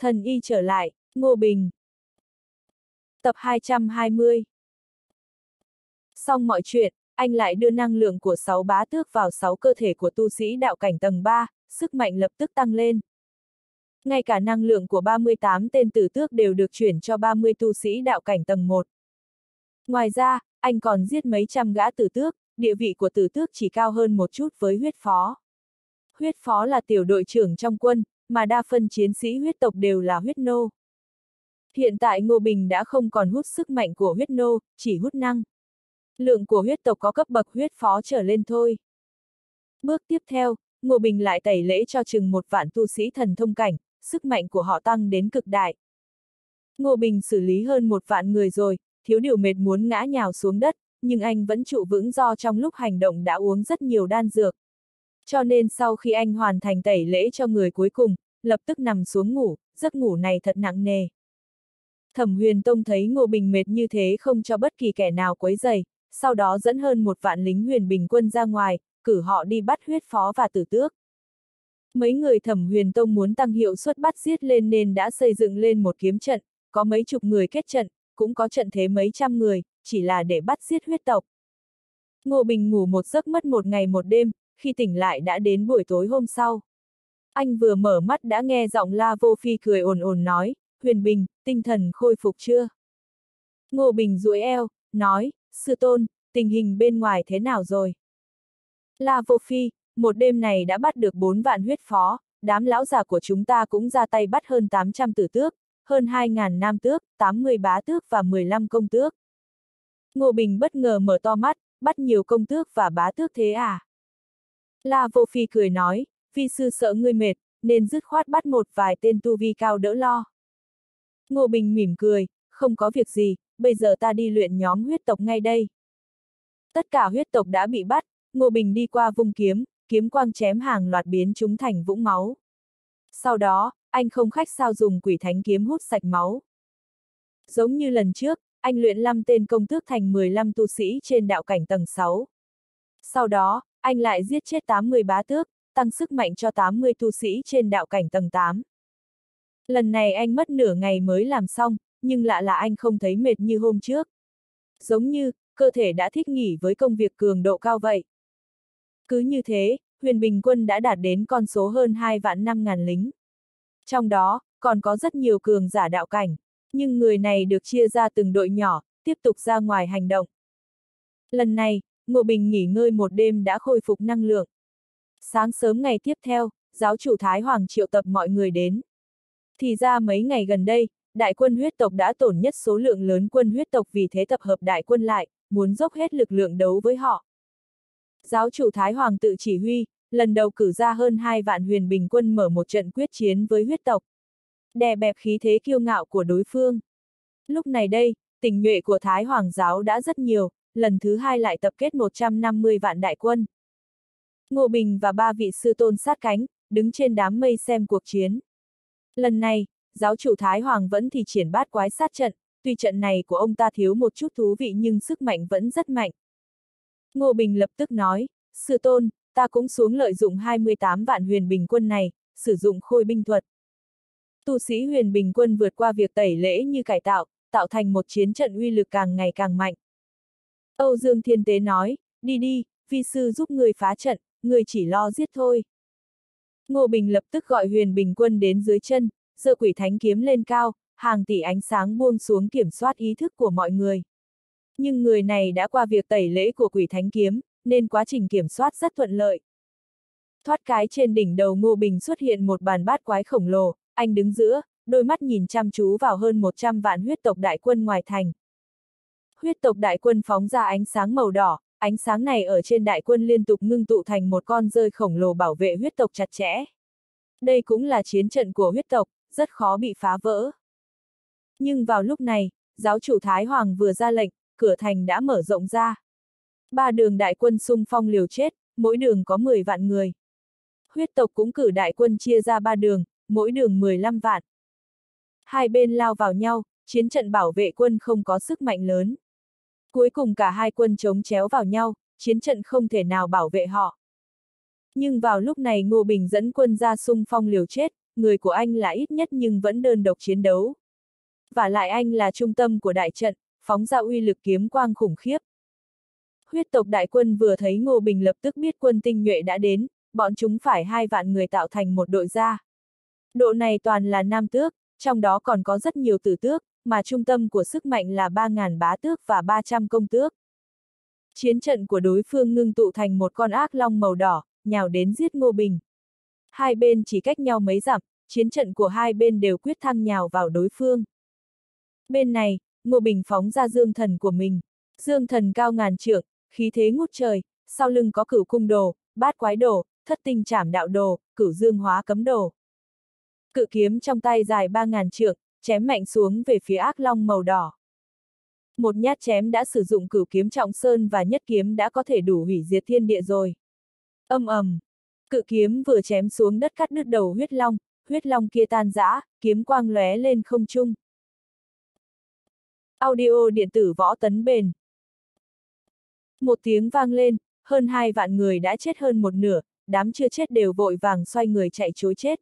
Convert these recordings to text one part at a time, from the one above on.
Thần y trở lại, Ngô Bình. Tập 220 Xong mọi chuyện, anh lại đưa năng lượng của sáu bá tước vào sáu cơ thể của tu sĩ đạo cảnh tầng 3, sức mạnh lập tức tăng lên. Ngay cả năng lượng của 38 tên tử tước đều được chuyển cho 30 tu sĩ đạo cảnh tầng 1. Ngoài ra, anh còn giết mấy trăm gã tử tước, địa vị của tử tước chỉ cao hơn một chút với huyết phó. Huyết phó là tiểu đội trưởng trong quân, mà đa phần chiến sĩ huyết tộc đều là huyết nô. Hiện tại Ngô Bình đã không còn hút sức mạnh của huyết nô, chỉ hút năng. Lượng của huyết tộc có cấp bậc huyết phó trở lên thôi. Bước tiếp theo, Ngô Bình lại tẩy lễ cho chừng một vạn tu sĩ thần thông cảnh, sức mạnh của họ tăng đến cực đại. Ngô Bình xử lý hơn một vạn người rồi, thiếu điều mệt muốn ngã nhào xuống đất, nhưng anh vẫn trụ vững do trong lúc hành động đã uống rất nhiều đan dược. Cho nên sau khi anh hoàn thành tẩy lễ cho người cuối cùng, lập tức nằm xuống ngủ, giấc ngủ này thật nặng nề. Thẩm huyền tông thấy Ngô Bình mệt như thế không cho bất kỳ kẻ nào quấy dày, sau đó dẫn hơn một vạn lính huyền bình quân ra ngoài, cử họ đi bắt huyết phó và tử tước. Mấy người thẩm huyền tông muốn tăng hiệu suất bắt giết lên nên đã xây dựng lên một kiếm trận, có mấy chục người kết trận, cũng có trận thế mấy trăm người, chỉ là để bắt giết huyết tộc. Ngô Bình ngủ một giấc mất một ngày một đêm, khi tỉnh lại đã đến buổi tối hôm sau. Anh vừa mở mắt đã nghe giọng La Vô Phi cười ồn ồn nói, Huyền Bình, tinh thần khôi phục chưa? Ngô Bình duỗi eo, nói, sư tôn, tình hình bên ngoài thế nào rồi? La Vô Phi, một đêm này đã bắt được bốn vạn huyết phó, đám lão già của chúng ta cũng ra tay bắt hơn 800 tử tước, hơn 2.000 nam tước, 80 bá tước và 15 công tước. Ngô Bình bất ngờ mở to mắt, bắt nhiều công tước và bá tước thế à? La Vô Phi cười nói, phi sư sợ ngươi mệt, nên dứt khoát bắt một vài tên tu vi cao đỡ lo. Ngô Bình mỉm cười, không có việc gì, bây giờ ta đi luyện nhóm huyết tộc ngay đây. Tất cả huyết tộc đã bị bắt, Ngô Bình đi qua vung kiếm, kiếm quang chém hàng loạt biến chúng thành vũng máu. Sau đó, anh không khách sao dùng quỷ thánh kiếm hút sạch máu. Giống như lần trước, anh luyện 5 tên công tước thành 15 tu sĩ trên đạo cảnh tầng 6. Sau đó, anh lại giết chết 80 bá tước, tăng sức mạnh cho 80 tu sĩ trên đạo cảnh tầng 8. Lần này anh mất nửa ngày mới làm xong, nhưng lạ là anh không thấy mệt như hôm trước. Giống như, cơ thể đã thích nghỉ với công việc cường độ cao vậy. Cứ như thế, huyền bình quân đã đạt đến con số hơn 2 vạn 5 ngàn lính. Trong đó, còn có rất nhiều cường giả đạo cảnh, nhưng người này được chia ra từng đội nhỏ, tiếp tục ra ngoài hành động. Lần này, Ngô Bình nghỉ ngơi một đêm đã khôi phục năng lượng. Sáng sớm ngày tiếp theo, giáo chủ Thái Hoàng triệu tập mọi người đến. Thì ra mấy ngày gần đây, đại quân huyết tộc đã tổn nhất số lượng lớn quân huyết tộc vì thế tập hợp đại quân lại, muốn dốc hết lực lượng đấu với họ. Giáo chủ Thái Hoàng tự chỉ huy, lần đầu cử ra hơn hai vạn huyền bình quân mở một trận quyết chiến với huyết tộc. Đè bẹp khí thế kiêu ngạo của đối phương. Lúc này đây, tình nhuệ của Thái Hoàng giáo đã rất nhiều, lần thứ hai lại tập kết 150 vạn đại quân. Ngô Bình và ba vị sư tôn sát cánh, đứng trên đám mây xem cuộc chiến. Lần này, giáo chủ Thái Hoàng vẫn thì triển bát quái sát trận, tuy trận này của ông ta thiếu một chút thú vị nhưng sức mạnh vẫn rất mạnh. Ngô Bình lập tức nói, sư tôn, ta cũng xuống lợi dụng 28 vạn huyền bình quân này, sử dụng khôi binh thuật. Tu sĩ huyền bình quân vượt qua việc tẩy lễ như cải tạo, tạo thành một chiến trận uy lực càng ngày càng mạnh. Âu Dương Thiên Tế nói, đi đi, vi sư giúp người phá trận, người chỉ lo giết thôi. Ngô Bình lập tức gọi huyền bình quân đến dưới chân, giơ quỷ thánh kiếm lên cao, hàng tỷ ánh sáng buông xuống kiểm soát ý thức của mọi người. Nhưng người này đã qua việc tẩy lễ của quỷ thánh kiếm, nên quá trình kiểm soát rất thuận lợi. Thoát cái trên đỉnh đầu Ngô Bình xuất hiện một bàn bát quái khổng lồ, anh đứng giữa, đôi mắt nhìn chăm chú vào hơn 100 vạn huyết tộc đại quân ngoài thành. Huyết tộc đại quân phóng ra ánh sáng màu đỏ, ánh sáng này ở trên đại quân liên tục ngưng tụ thành một con rơi khổng lồ bảo vệ huyết tộc chặt chẽ. Đây cũng là chiến trận của huyết tộc, rất khó bị phá vỡ. Nhưng vào lúc này, giáo chủ Thái Hoàng vừa ra lệnh, cửa thành đã mở rộng ra. Ba đường đại quân xung phong liều chết, mỗi đường có 10 vạn người. Huyết tộc cũng cử đại quân chia ra ba đường, mỗi đường 15 vạn. Hai bên lao vào nhau, chiến trận bảo vệ quân không có sức mạnh lớn. Cuối cùng cả hai quân chống chéo vào nhau, chiến trận không thể nào bảo vệ họ. Nhưng vào lúc này Ngô Bình dẫn quân ra xung phong liều chết, người của anh là ít nhất nhưng vẫn đơn độc chiến đấu. Và lại anh là trung tâm của đại trận, phóng ra uy lực kiếm quang khủng khiếp. Huyết tộc đại quân vừa thấy Ngô Bình lập tức biết quân tinh nhuệ đã đến, bọn chúng phải hai vạn người tạo thành một đội ra, Độ này toàn là nam tước, trong đó còn có rất nhiều tử tước, mà trung tâm của sức mạnh là 3.000 bá tước và 300 công tước. Chiến trận của đối phương ngưng tụ thành một con ác long màu đỏ, nhào đến giết Ngô Bình. Hai bên chỉ cách nhau mấy dặm, chiến trận của hai bên đều quyết thăng nhào vào đối phương. Bên này, Ngô Bình phóng ra dương thần của mình. Dương thần cao ngàn trượng, khí thế ngút trời, sau lưng có cửu cung đồ, bát quái đồ, thất tinh trảm đạo đồ, cửu dương hóa cấm đồ. Cự kiếm trong tay dài ba ngàn trượng, chém mạnh xuống về phía ác long màu đỏ. Một nhát chém đã sử dụng cửu kiếm trọng sơn và nhất kiếm đã có thể đủ hủy diệt thiên địa rồi. Âm ầm, cự kiếm vừa chém xuống đất cắt đứt đầu huyết long, huyết long kia tan rã, kiếm quang lóe lên không trung. Audio điện tử võ tấn bền. Một tiếng vang lên, hơn hai vạn người đã chết hơn một nửa, đám chưa chết đều vội vàng xoay người chạy chối chết.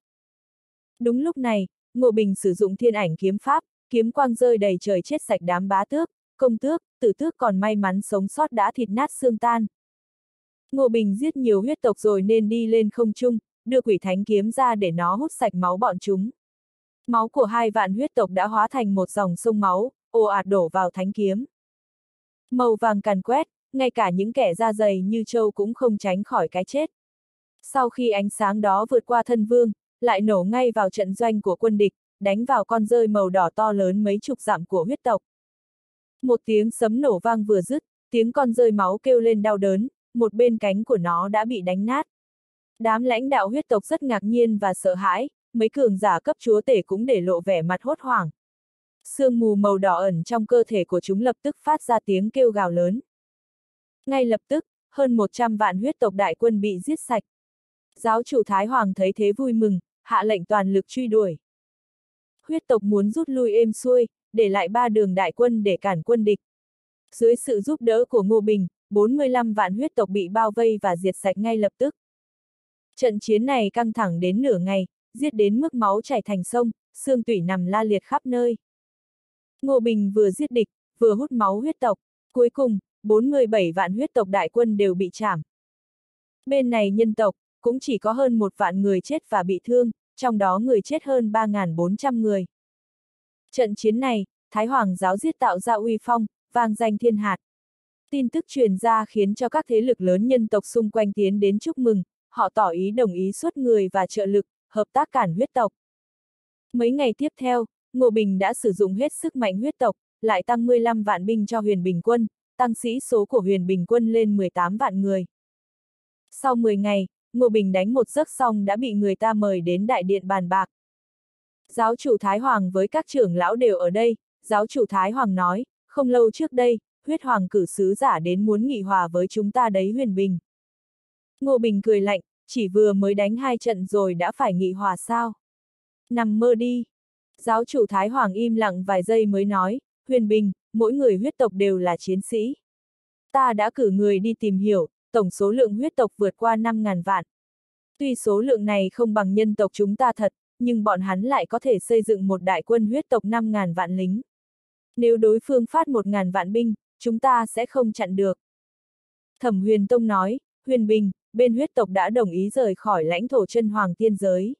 Đúng lúc này, Ngô Bình sử dụng thiên ảnh kiếm pháp, kiếm quang rơi đầy trời chết sạch đám bá tước, công tước, tử tước còn may mắn sống sót đã thịt nát xương tan. Ngô Bình giết nhiều huyết tộc rồi nên đi lên không trung, đưa quỷ thánh kiếm ra để nó hút sạch máu bọn chúng. Máu của hai vạn huyết tộc đã hóa thành một dòng sông máu, ồ ạt đổ vào thánh kiếm. Màu vàng càn quét, ngay cả những kẻ da dày như châu cũng không tránh khỏi cái chết. Sau khi ánh sáng đó vượt qua thân vương, lại nổ ngay vào trận doanh của quân địch, đánh vào con rơi màu đỏ to lớn mấy chục dặm của huyết tộc. Một tiếng sấm nổ vang vừa dứt, tiếng con rơi máu kêu lên đau đớn, một bên cánh của nó đã bị đánh nát. Đám lãnh đạo huyết tộc rất ngạc nhiên và sợ hãi, mấy cường giả cấp chúa tể cũng để lộ vẻ mặt hốt hoảng. Sương mù màu đỏ ẩn trong cơ thể của chúng lập tức phát ra tiếng kêu gào lớn. Ngay lập tức, hơn 100 vạn huyết tộc đại quân bị giết sạch. Giáo chủ Thái Hoàng thấy thế vui mừng, hạ lệnh toàn lực truy đuổi. Huyết tộc muốn rút lui êm xuôi, để lại ba đường đại quân để cản quân địch. Dưới sự giúp đỡ của Ngô Bình, 45 vạn huyết tộc bị bao vây và diệt sạch ngay lập tức. Trận chiến này căng thẳng đến nửa ngày, giết đến mức máu chảy thành sông, xương tủy nằm la liệt khắp nơi. Ngô Bình vừa giết địch, vừa hút máu huyết tộc, cuối cùng, 47 vạn huyết tộc đại quân đều bị chảm. Bên này nhân tộc, cũng chỉ có hơn một vạn người chết và bị thương, trong đó người chết hơn 3.400 người. Trận chiến này, Thái Hoàng giáo giết tạo ra uy phong, vang danh thiên hạt. Tin tức truyền ra khiến cho các thế lực lớn nhân tộc xung quanh tiến đến chúc mừng, họ tỏ ý đồng ý xuất người và trợ lực, hợp tác cản huyết tộc. Mấy ngày tiếp theo, Ngô Bình đã sử dụng hết sức mạnh huyết tộc, lại tăng 15 vạn binh cho huyền bình quân, tăng sĩ số của huyền bình quân lên 18 vạn người. Sau 10 ngày, Ngô Bình đánh một giấc xong đã bị người ta mời đến đại điện bàn bạc. Giáo chủ Thái Hoàng với các trưởng lão đều ở đây, giáo chủ Thái Hoàng nói, không lâu trước đây, huyết hoàng cử sứ giả đến muốn nghị hòa với chúng ta đấy huyền bình. Ngô Bình cười lạnh, chỉ vừa mới đánh hai trận rồi đã phải nghị hòa sao? Nằm mơ đi. Giáo chủ Thái Hoàng im lặng vài giây mới nói, huyền bình, mỗi người huyết tộc đều là chiến sĩ. Ta đã cử người đi tìm hiểu, tổng số lượng huyết tộc vượt qua 5.000 vạn. Tuy số lượng này không bằng nhân tộc chúng ta thật, nhưng bọn hắn lại có thể xây dựng một đại quân huyết tộc 5.000 vạn lính. Nếu đối phương phát 1.000 vạn binh, chúng ta sẽ không chặn được. Thẩm huyền tông nói, huyền bình, bên huyết tộc đã đồng ý rời khỏi lãnh thổ chân hoàng tiên giới.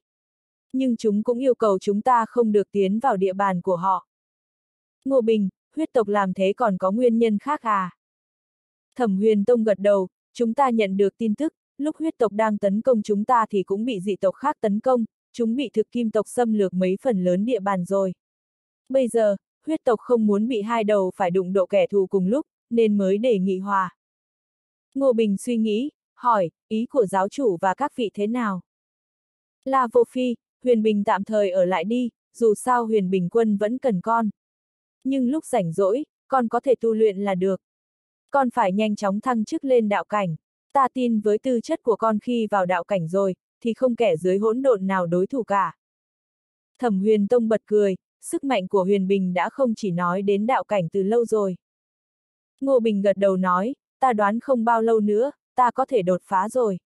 Nhưng chúng cũng yêu cầu chúng ta không được tiến vào địa bàn của họ. Ngô Bình, huyết tộc làm thế còn có nguyên nhân khác à? Thẩm huyền tông gật đầu, chúng ta nhận được tin tức, lúc huyết tộc đang tấn công chúng ta thì cũng bị dị tộc khác tấn công, chúng bị thực kim tộc xâm lược mấy phần lớn địa bàn rồi. Bây giờ, huyết tộc không muốn bị hai đầu phải đụng độ kẻ thù cùng lúc, nên mới đề nghị hòa. Ngô Bình suy nghĩ, hỏi, ý của giáo chủ và các vị thế nào? là Vô Phi, Huyền Bình tạm thời ở lại đi, dù sao Huyền Bình quân vẫn cần con. Nhưng lúc rảnh rỗi, con có thể tu luyện là được. Con phải nhanh chóng thăng chức lên đạo cảnh. Ta tin với tư chất của con khi vào đạo cảnh rồi, thì không kẻ dưới hỗn độn nào đối thủ cả. Thẩm huyền tông bật cười, sức mạnh của huyền bình đã không chỉ nói đến đạo cảnh từ lâu rồi. Ngô Bình gật đầu nói, ta đoán không bao lâu nữa, ta có thể đột phá rồi.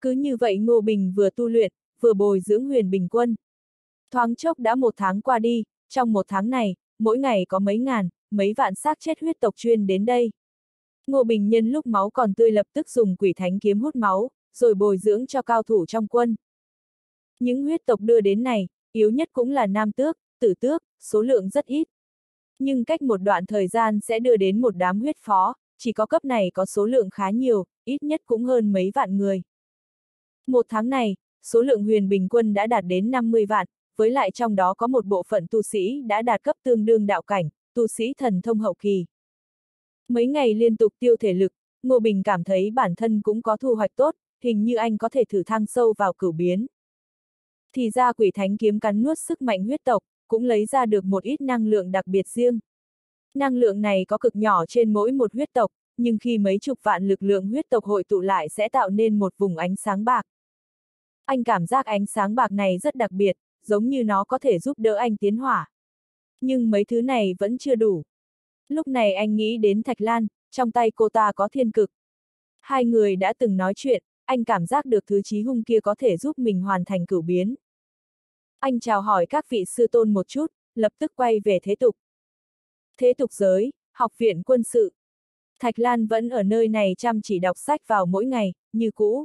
Cứ như vậy Ngô Bình vừa tu luyện, vừa bồi dưỡng huyền bình quân. Thoáng chốc đã một tháng qua đi, trong một tháng này, mỗi ngày có mấy ngàn, mấy vạn xác chết huyết tộc chuyên đến đây. Ngô Bình nhân lúc máu còn tươi lập tức dùng quỷ thánh kiếm hút máu, rồi bồi dưỡng cho cao thủ trong quân. Những huyết tộc đưa đến này, yếu nhất cũng là nam tước, tử tước, số lượng rất ít. Nhưng cách một đoạn thời gian sẽ đưa đến một đám huyết phó, chỉ có cấp này có số lượng khá nhiều, ít nhất cũng hơn mấy vạn người. Một tháng này, số lượng huyền bình quân đã đạt đến 50 vạn, với lại trong đó có một bộ phận tu sĩ đã đạt cấp tương đương đạo cảnh, tu sĩ thần thông hậu kỳ. Mấy ngày liên tục tiêu thể lực, Ngô Bình cảm thấy bản thân cũng có thu hoạch tốt, hình như anh có thể thử thăng sâu vào cửu biến. Thì ra quỷ thánh kiếm cắn nuốt sức mạnh huyết tộc, cũng lấy ra được một ít năng lượng đặc biệt riêng. Năng lượng này có cực nhỏ trên mỗi một huyết tộc, nhưng khi mấy chục vạn lực lượng huyết tộc hội tụ lại sẽ tạo nên một vùng ánh sáng bạc. Anh cảm giác ánh sáng bạc này rất đặc biệt, giống như nó có thể giúp đỡ anh tiến hỏa. Nhưng mấy thứ này vẫn chưa đủ. Lúc này anh nghĩ đến Thạch Lan, trong tay cô ta có thiên cực. Hai người đã từng nói chuyện, anh cảm giác được thứ trí hung kia có thể giúp mình hoàn thành cửu biến. Anh chào hỏi các vị sư tôn một chút, lập tức quay về thế tục. Thế tục giới, học viện quân sự. Thạch Lan vẫn ở nơi này chăm chỉ đọc sách vào mỗi ngày, như cũ.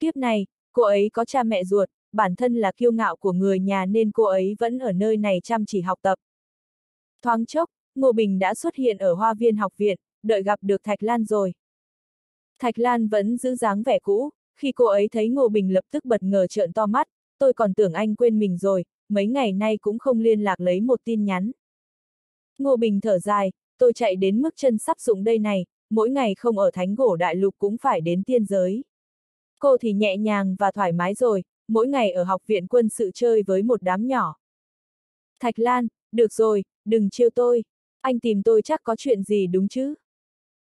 Kiếp này, cô ấy có cha mẹ ruột, bản thân là kiêu ngạo của người nhà nên cô ấy vẫn ở nơi này chăm chỉ học tập. Thoáng chốc, Ngô Bình đã xuất hiện ở hoa viên học viện, đợi gặp được Thạch Lan rồi. Thạch Lan vẫn giữ dáng vẻ cũ, khi cô ấy thấy Ngô Bình lập tức bật ngờ trợn to mắt, tôi còn tưởng anh quên mình rồi, mấy ngày nay cũng không liên lạc lấy một tin nhắn. Ngô Bình thở dài, tôi chạy đến mức chân sắp dụng đây này, mỗi ngày không ở thánh gỗ đại lục cũng phải đến tiên giới. Cô thì nhẹ nhàng và thoải mái rồi, mỗi ngày ở học viện quân sự chơi với một đám nhỏ. Thạch Lan, được rồi, đừng chiêu tôi, anh tìm tôi chắc có chuyện gì đúng chứ?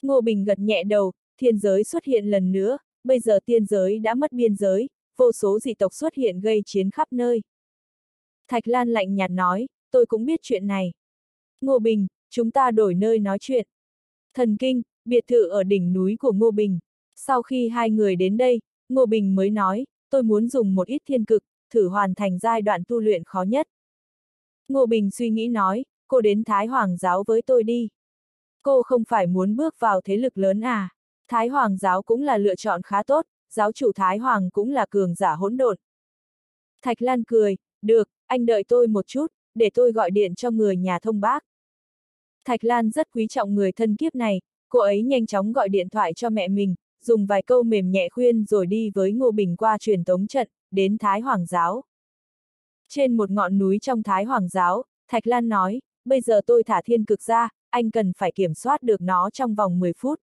Ngô Bình gật nhẹ đầu, thiên giới xuất hiện lần nữa, bây giờ tiên giới đã mất biên giới, vô số dị tộc xuất hiện gây chiến khắp nơi. Thạch Lan lạnh nhạt nói, tôi cũng biết chuyện này. Ngô Bình, chúng ta đổi nơi nói chuyện. Thần Kinh, biệt thự ở đỉnh núi của Ngô Bình. Sau khi hai người đến đây, Ngô Bình mới nói, tôi muốn dùng một ít thiên cực, thử hoàn thành giai đoạn tu luyện khó nhất. Ngô Bình suy nghĩ nói, cô đến Thái Hoàng giáo với tôi đi. Cô không phải muốn bước vào thế lực lớn à? Thái Hoàng giáo cũng là lựa chọn khá tốt, giáo chủ Thái Hoàng cũng là cường giả hỗn độn. Thạch Lan cười, được, anh đợi tôi một chút, để tôi gọi điện cho người nhà thông bác. Thạch Lan rất quý trọng người thân kiếp này, cô ấy nhanh chóng gọi điện thoại cho mẹ mình, dùng vài câu mềm nhẹ khuyên rồi đi với Ngô Bình qua truyền tống trận, đến Thái Hoàng giáo. Trên một ngọn núi trong Thái Hoàng giáo, Thạch Lan nói, bây giờ tôi thả thiên cực ra, anh cần phải kiểm soát được nó trong vòng 10 phút.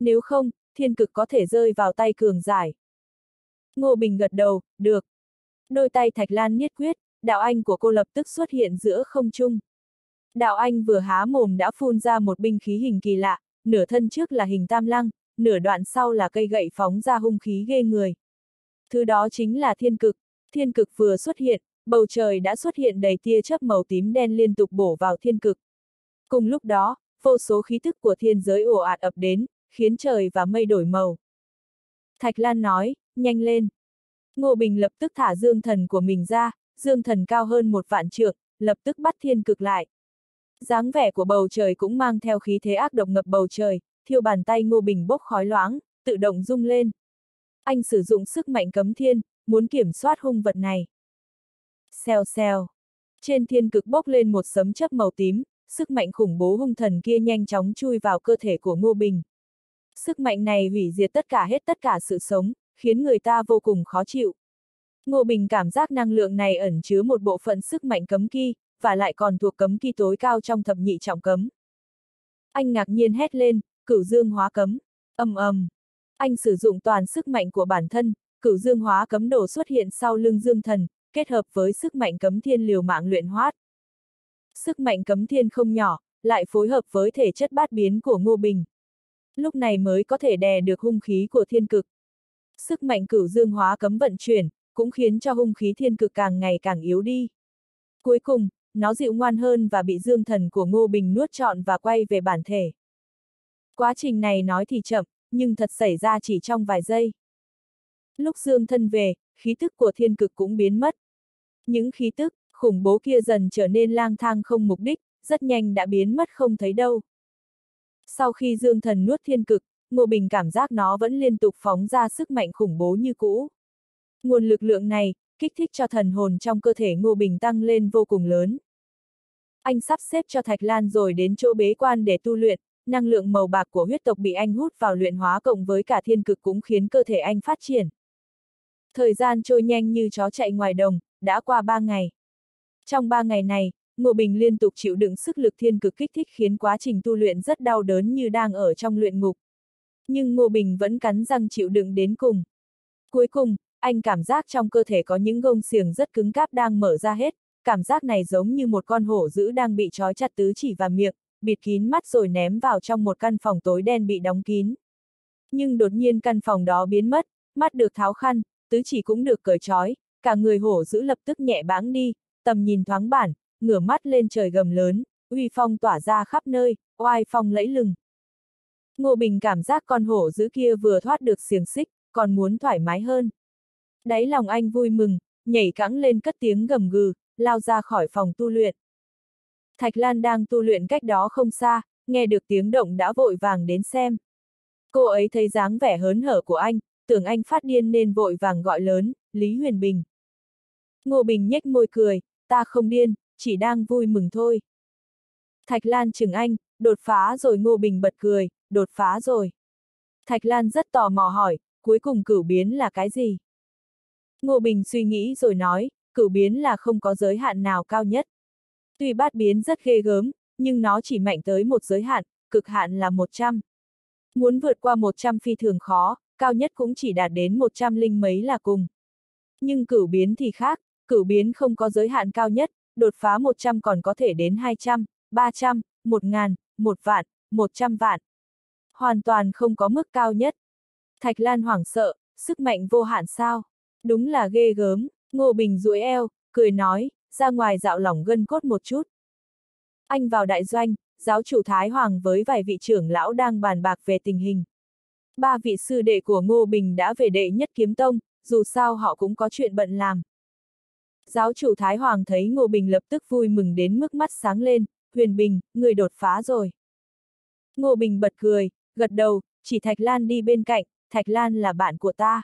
Nếu không, thiên cực có thể rơi vào tay cường giải. Ngô Bình gật đầu, được. Đôi tay Thạch Lan niết quyết, đạo anh của cô lập tức xuất hiện giữa không trung. Đạo anh vừa há mồm đã phun ra một binh khí hình kỳ lạ, nửa thân trước là hình tam lăng, nửa đoạn sau là cây gậy phóng ra hung khí ghê người. Thứ đó chính là thiên cực. Thiên cực vừa xuất hiện, bầu trời đã xuất hiện đầy tia chớp màu tím đen liên tục bổ vào thiên cực. Cùng lúc đó, vô số khí thức của thiên giới ồ ạt ập đến, khiến trời và mây đổi màu. Thạch Lan nói, nhanh lên. Ngô Bình lập tức thả dương thần của mình ra, dương thần cao hơn một vạn trượng, lập tức bắt thiên cực lại. dáng vẻ của bầu trời cũng mang theo khí thế ác độc ngập bầu trời, thiêu bàn tay Ngô Bình bốc khói loáng, tự động rung lên. Anh sử dụng sức mạnh cấm thiên, muốn kiểm soát hung vật này. Xèo xèo. Trên thiên cực bốc lên một sấm chớp màu tím, sức mạnh khủng bố hung thần kia nhanh chóng chui vào cơ thể của Ngô Bình. Sức mạnh này hủy diệt tất cả hết tất cả sự sống, khiến người ta vô cùng khó chịu. Ngô Bình cảm giác năng lượng này ẩn chứa một bộ phận sức mạnh cấm kỳ, và lại còn thuộc cấm kỳ tối cao trong thập nhị trọng cấm. Anh ngạc nhiên hét lên, cửu dương hóa cấm, ầm ầm. Anh sử dụng toàn sức mạnh của bản thân, cửu dương hóa cấm đổ xuất hiện sau lưng dương thần, kết hợp với sức mạnh cấm thiên liều mạng luyện hoát. Sức mạnh cấm thiên không nhỏ, lại phối hợp với thể chất bát biến của Ngô Bình. Lúc này mới có thể đè được hung khí của thiên cực. Sức mạnh cửu dương hóa cấm vận chuyển, cũng khiến cho hung khí thiên cực càng ngày càng yếu đi. Cuối cùng, nó dịu ngoan hơn và bị dương thần của Ngô Bình nuốt trọn và quay về bản thể. Quá trình này nói thì chậm, nhưng thật xảy ra chỉ trong vài giây. Lúc dương thân về, khí tức của thiên cực cũng biến mất. Những khí tức, khủng bố kia dần trở nên lang thang không mục đích, rất nhanh đã biến mất không thấy đâu. Sau khi dương thần nuốt thiên cực, Ngô Bình cảm giác nó vẫn liên tục phóng ra sức mạnh khủng bố như cũ. Nguồn lực lượng này, kích thích cho thần hồn trong cơ thể Ngô Bình tăng lên vô cùng lớn. Anh sắp xếp cho Thạch Lan rồi đến chỗ bế quan để tu luyện, năng lượng màu bạc của huyết tộc bị anh hút vào luyện hóa cộng với cả thiên cực cũng khiến cơ thể anh phát triển. Thời gian trôi nhanh như chó chạy ngoài đồng, đã qua ba ngày. Trong ba ngày này, Ngô Bình liên tục chịu đựng sức lực thiên cực kích thích khiến quá trình tu luyện rất đau đớn như đang ở trong luyện ngục. Nhưng Ngô Bình vẫn cắn răng chịu đựng đến cùng. Cuối cùng, anh cảm giác trong cơ thể có những gông xiềng rất cứng cáp đang mở ra hết, cảm giác này giống như một con hổ dữ đang bị trói chặt tứ chỉ và miệng, bịt kín mắt rồi ném vào trong một căn phòng tối đen bị đóng kín. Nhưng đột nhiên căn phòng đó biến mất, mắt được tháo khăn, tứ chỉ cũng được cởi trói, cả người hổ dữ lập tức nhẹ báng đi, tầm nhìn thoáng bản, ngửa mắt lên trời gầm lớn, uy phong tỏa ra khắp nơi, oai phong lẫy lừng. Ngô Bình cảm giác con hổ dữ kia vừa thoát được xiềng xích, còn muốn thoải mái hơn. Đáy lòng anh vui mừng, nhảy cẳng lên cất tiếng gầm gừ, lao ra khỏi phòng tu luyện. Thạch Lan đang tu luyện cách đó không xa, nghe được tiếng động đã vội vàng đến xem. Cô ấy thấy dáng vẻ hớn hở của anh, tưởng anh phát điên nên vội vàng gọi lớn, Lý Huyền Bình. Ngô Bình nhếch môi cười, ta không điên, chỉ đang vui mừng thôi. Thạch Lan chừng anh, đột phá rồi Ngô Bình bật cười, đột phá rồi. Thạch Lan rất tò mò hỏi, cuối cùng cửu biến là cái gì? Ngô Bình suy nghĩ rồi nói, cửu biến là không có giới hạn nào cao nhất. Tuy bát biến rất ghê gớm, nhưng nó chỉ mạnh tới một giới hạn, cực hạn là 100. Muốn vượt qua 100 phi thường khó, cao nhất cũng chỉ đạt đến 100 linh mấy là cùng. Nhưng cửu biến thì khác, cửu biến không có giới hạn cao nhất, đột phá 100 còn có thể đến 200, 300, 1000, 1 vạn, 100 vạn. Hoàn toàn không có mức cao nhất. Thạch Lan hoảng sợ, sức mạnh vô hạn sao? Đúng là ghê gớm, Ngô Bình duỗi eo, cười nói, ra ngoài dạo lỏng gân cốt một chút. Anh vào đại doanh, giáo chủ Thái Hoàng với vài vị trưởng lão đang bàn bạc về tình hình. Ba vị sư đệ của Ngô Bình đã về đệ nhất kiếm tông, dù sao họ cũng có chuyện bận làm. Giáo chủ Thái Hoàng thấy Ngô Bình lập tức vui mừng đến mức mắt sáng lên, Huyền Bình, người đột phá rồi. Ngô Bình bật cười, gật đầu, chỉ Thạch Lan đi bên cạnh, Thạch Lan là bạn của ta.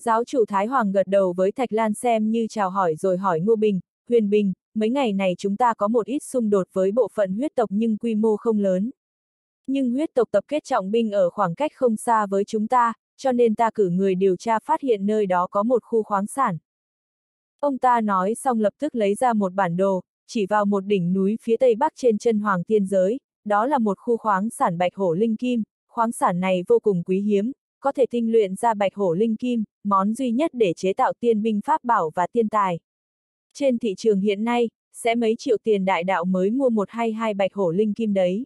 Giáo chủ Thái Hoàng gật đầu với Thạch Lan xem như chào hỏi rồi hỏi Ngô Bình, Huyền Bình, mấy ngày này chúng ta có một ít xung đột với bộ phận huyết tộc nhưng quy mô không lớn. Nhưng huyết tộc tập kết trọng binh ở khoảng cách không xa với chúng ta, cho nên ta cử người điều tra phát hiện nơi đó có một khu khoáng sản. Ông ta nói xong lập tức lấy ra một bản đồ, chỉ vào một đỉnh núi phía tây bắc trên chân hoàng tiên giới, đó là một khu khoáng sản bạch hổ linh kim, khoáng sản này vô cùng quý hiếm, có thể tinh luyện ra bạch hổ linh kim, món duy nhất để chế tạo tiên binh pháp bảo và tiên tài. Trên thị trường hiện nay, sẽ mấy triệu tiền đại đạo mới mua một hay hai bạch hổ linh kim đấy.